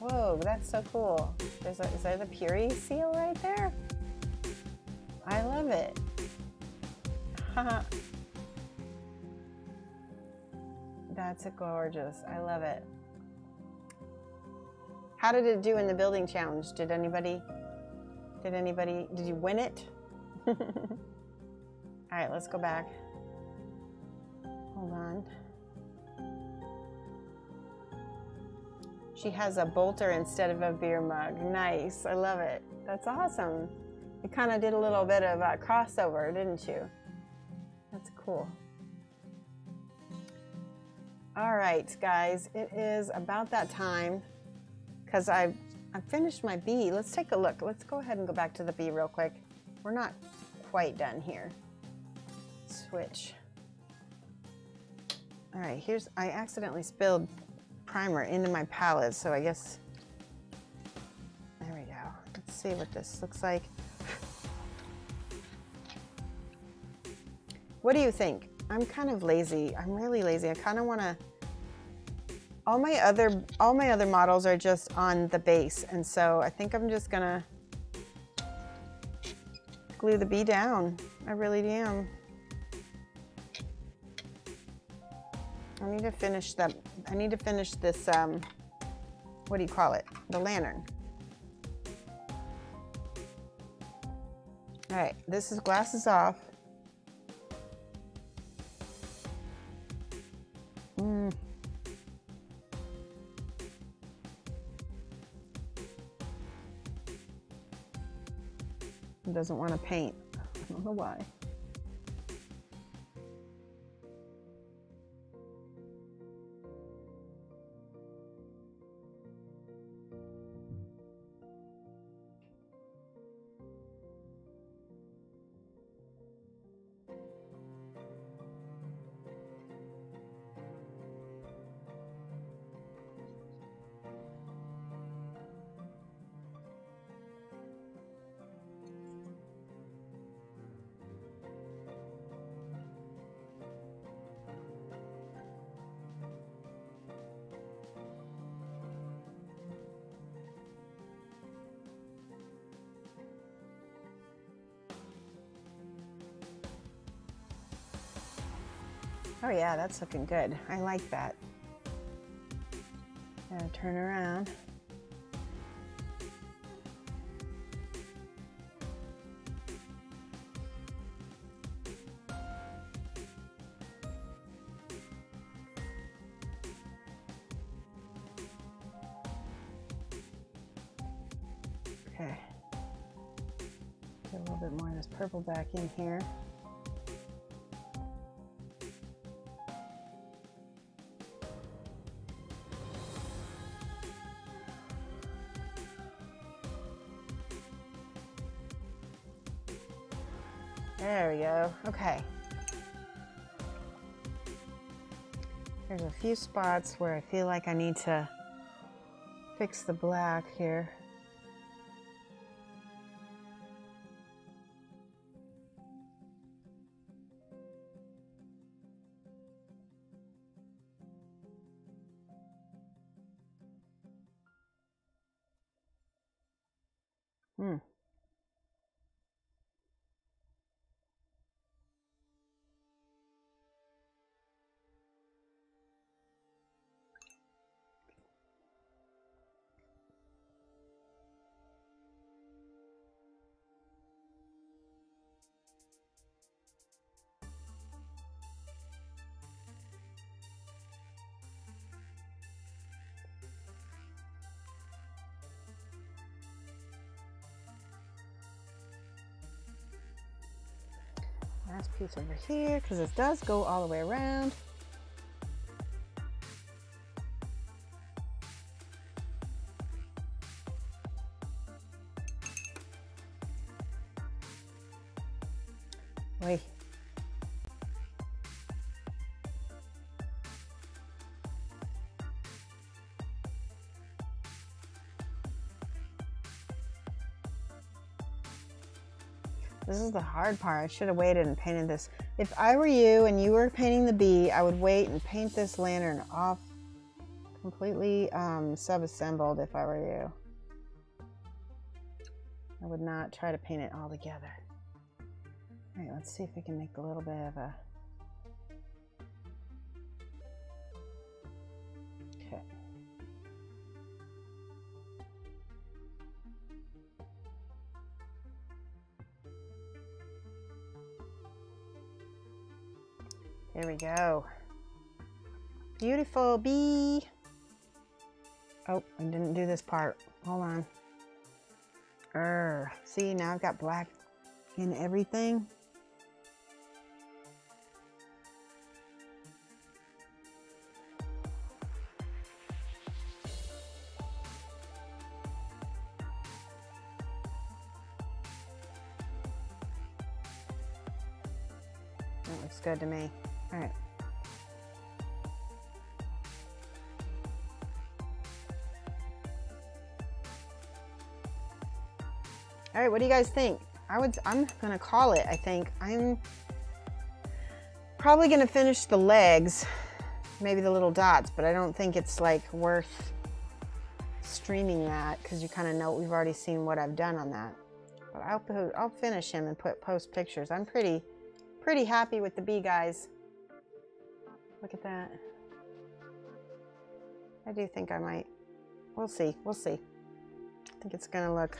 Whoa, that's so cool. Is that the purity seal right there? I love it. That's a gorgeous. I love it. How did it do in the building challenge? Did anybody did anybody did you win it? All right, let's go back. Hold on. She has a bolter instead of a beer mug. Nice. I love it. That's awesome. You kind of did a little bit of a crossover, didn't you? That's cool. All right, guys, it is about that time because I've, I've finished my bee. Let's take a look. Let's go ahead and go back to the bee real quick. We're not quite done here. Switch. All right, here's, I accidentally spilled primer into my palette, so I guess, there we go. Let's see what this looks like. What do you think? I'm kind of lazy. I'm really lazy. I kind of want to all my other all my other models are just on the base, and so I think I'm just gonna glue the bee down. I really am. I need to finish that. I need to finish this um, what do you call it? The lantern. All right, this is glasses off. Mm. Doesn't want to paint. I don't know why. Oh yeah, that's looking good. I like that. Now turn around. Okay. Get a little bit more of this purple back in here. Few spots where I feel like I need to fix the black here. Piece over here because it does go all the way around. Is the hard part. I should have waited and painted this. If I were you and you were painting the bee, I would wait and paint this lantern off completely um, sub-assembled if I were you. I would not try to paint it all together. All right, let's see if we can make a little bit of a... There we go. Beautiful bee. Oh, I didn't do this part. Hold on. Err. See, now I've got black in everything. That looks good to me. All right. What do you guys think? I would, I'm gonna call it, I think. I'm probably gonna finish the legs, maybe the little dots, but I don't think it's like worth streaming that because you kind of know, we've already seen what I've done on that. But I'll, I'll finish him and put post pictures. I'm pretty, pretty happy with the bee guys. Look at that. I do think I might we'll see. We'll see. I think it's gonna look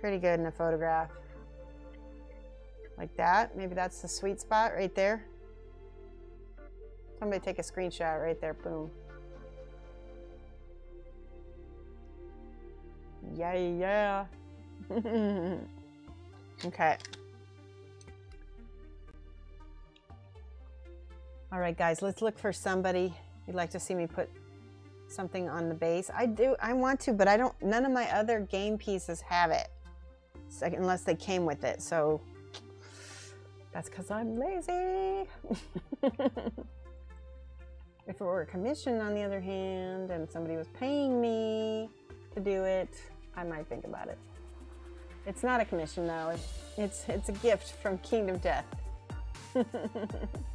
pretty good in a photograph. Like that. Maybe that's the sweet spot right there. Somebody take a screenshot right there. Boom. Yeah, yeah. okay. All right, guys, let's look for somebody. You'd like to see me put something on the base. I do, I want to, but I don't, none of my other game pieces have it. So, unless they came with it. So that's because I'm lazy. if it were a commission, on the other hand, and somebody was paying me to do it, I might think about it. It's not a commission though. It's it's, it's a gift from Kingdom Death.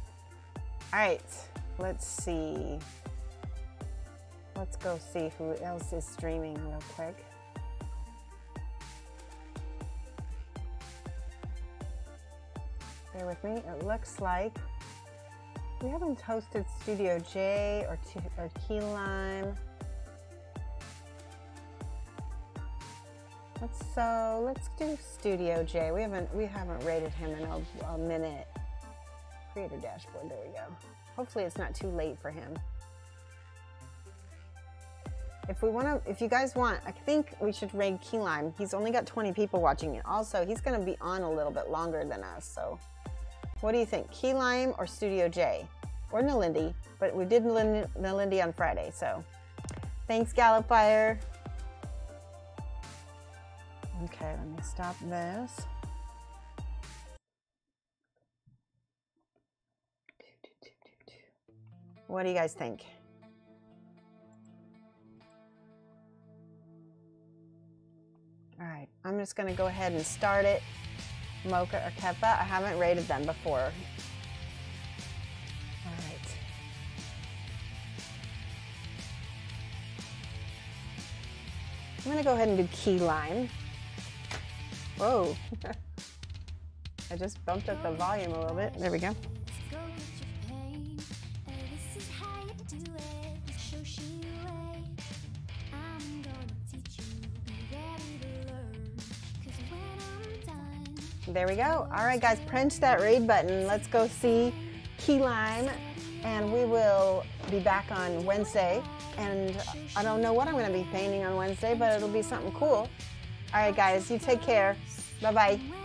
All right, let's see. Let's go see who else is streaming real quick. Bear with me. It looks like we haven't hosted Studio J or, T- or Key Lime. Let's so let's do Studio J. We haven't we haven't rated him in a, a minute. Creator dashboard. There we go. Hopefully it's not too late for him. If we want to, if you guys want, I think we should raid Key Lime. He's only got 20 people watching it. Also, he's going to be on a little bit longer than us. So, what do you think? Key Lime or Studio J? Or Nalindi? But we did Nalindi on Friday. So, thanks, Gallopfire. Okay, let me stop this. What do you guys think? All right, I'm just gonna go ahead and start it. Mocha or Keppa, I haven't rated them before. All right. I'm gonna go ahead and do key lime. Whoa. I just bumped up the volume a little bit. There we go. There we go. All right, guys, punch that raid button. Let's go see Key Lime, and we will be back on Wednesday. And I don't know what I'm going to be painting on Wednesday, but it'll be something cool. All right, guys, you take care. Bye bye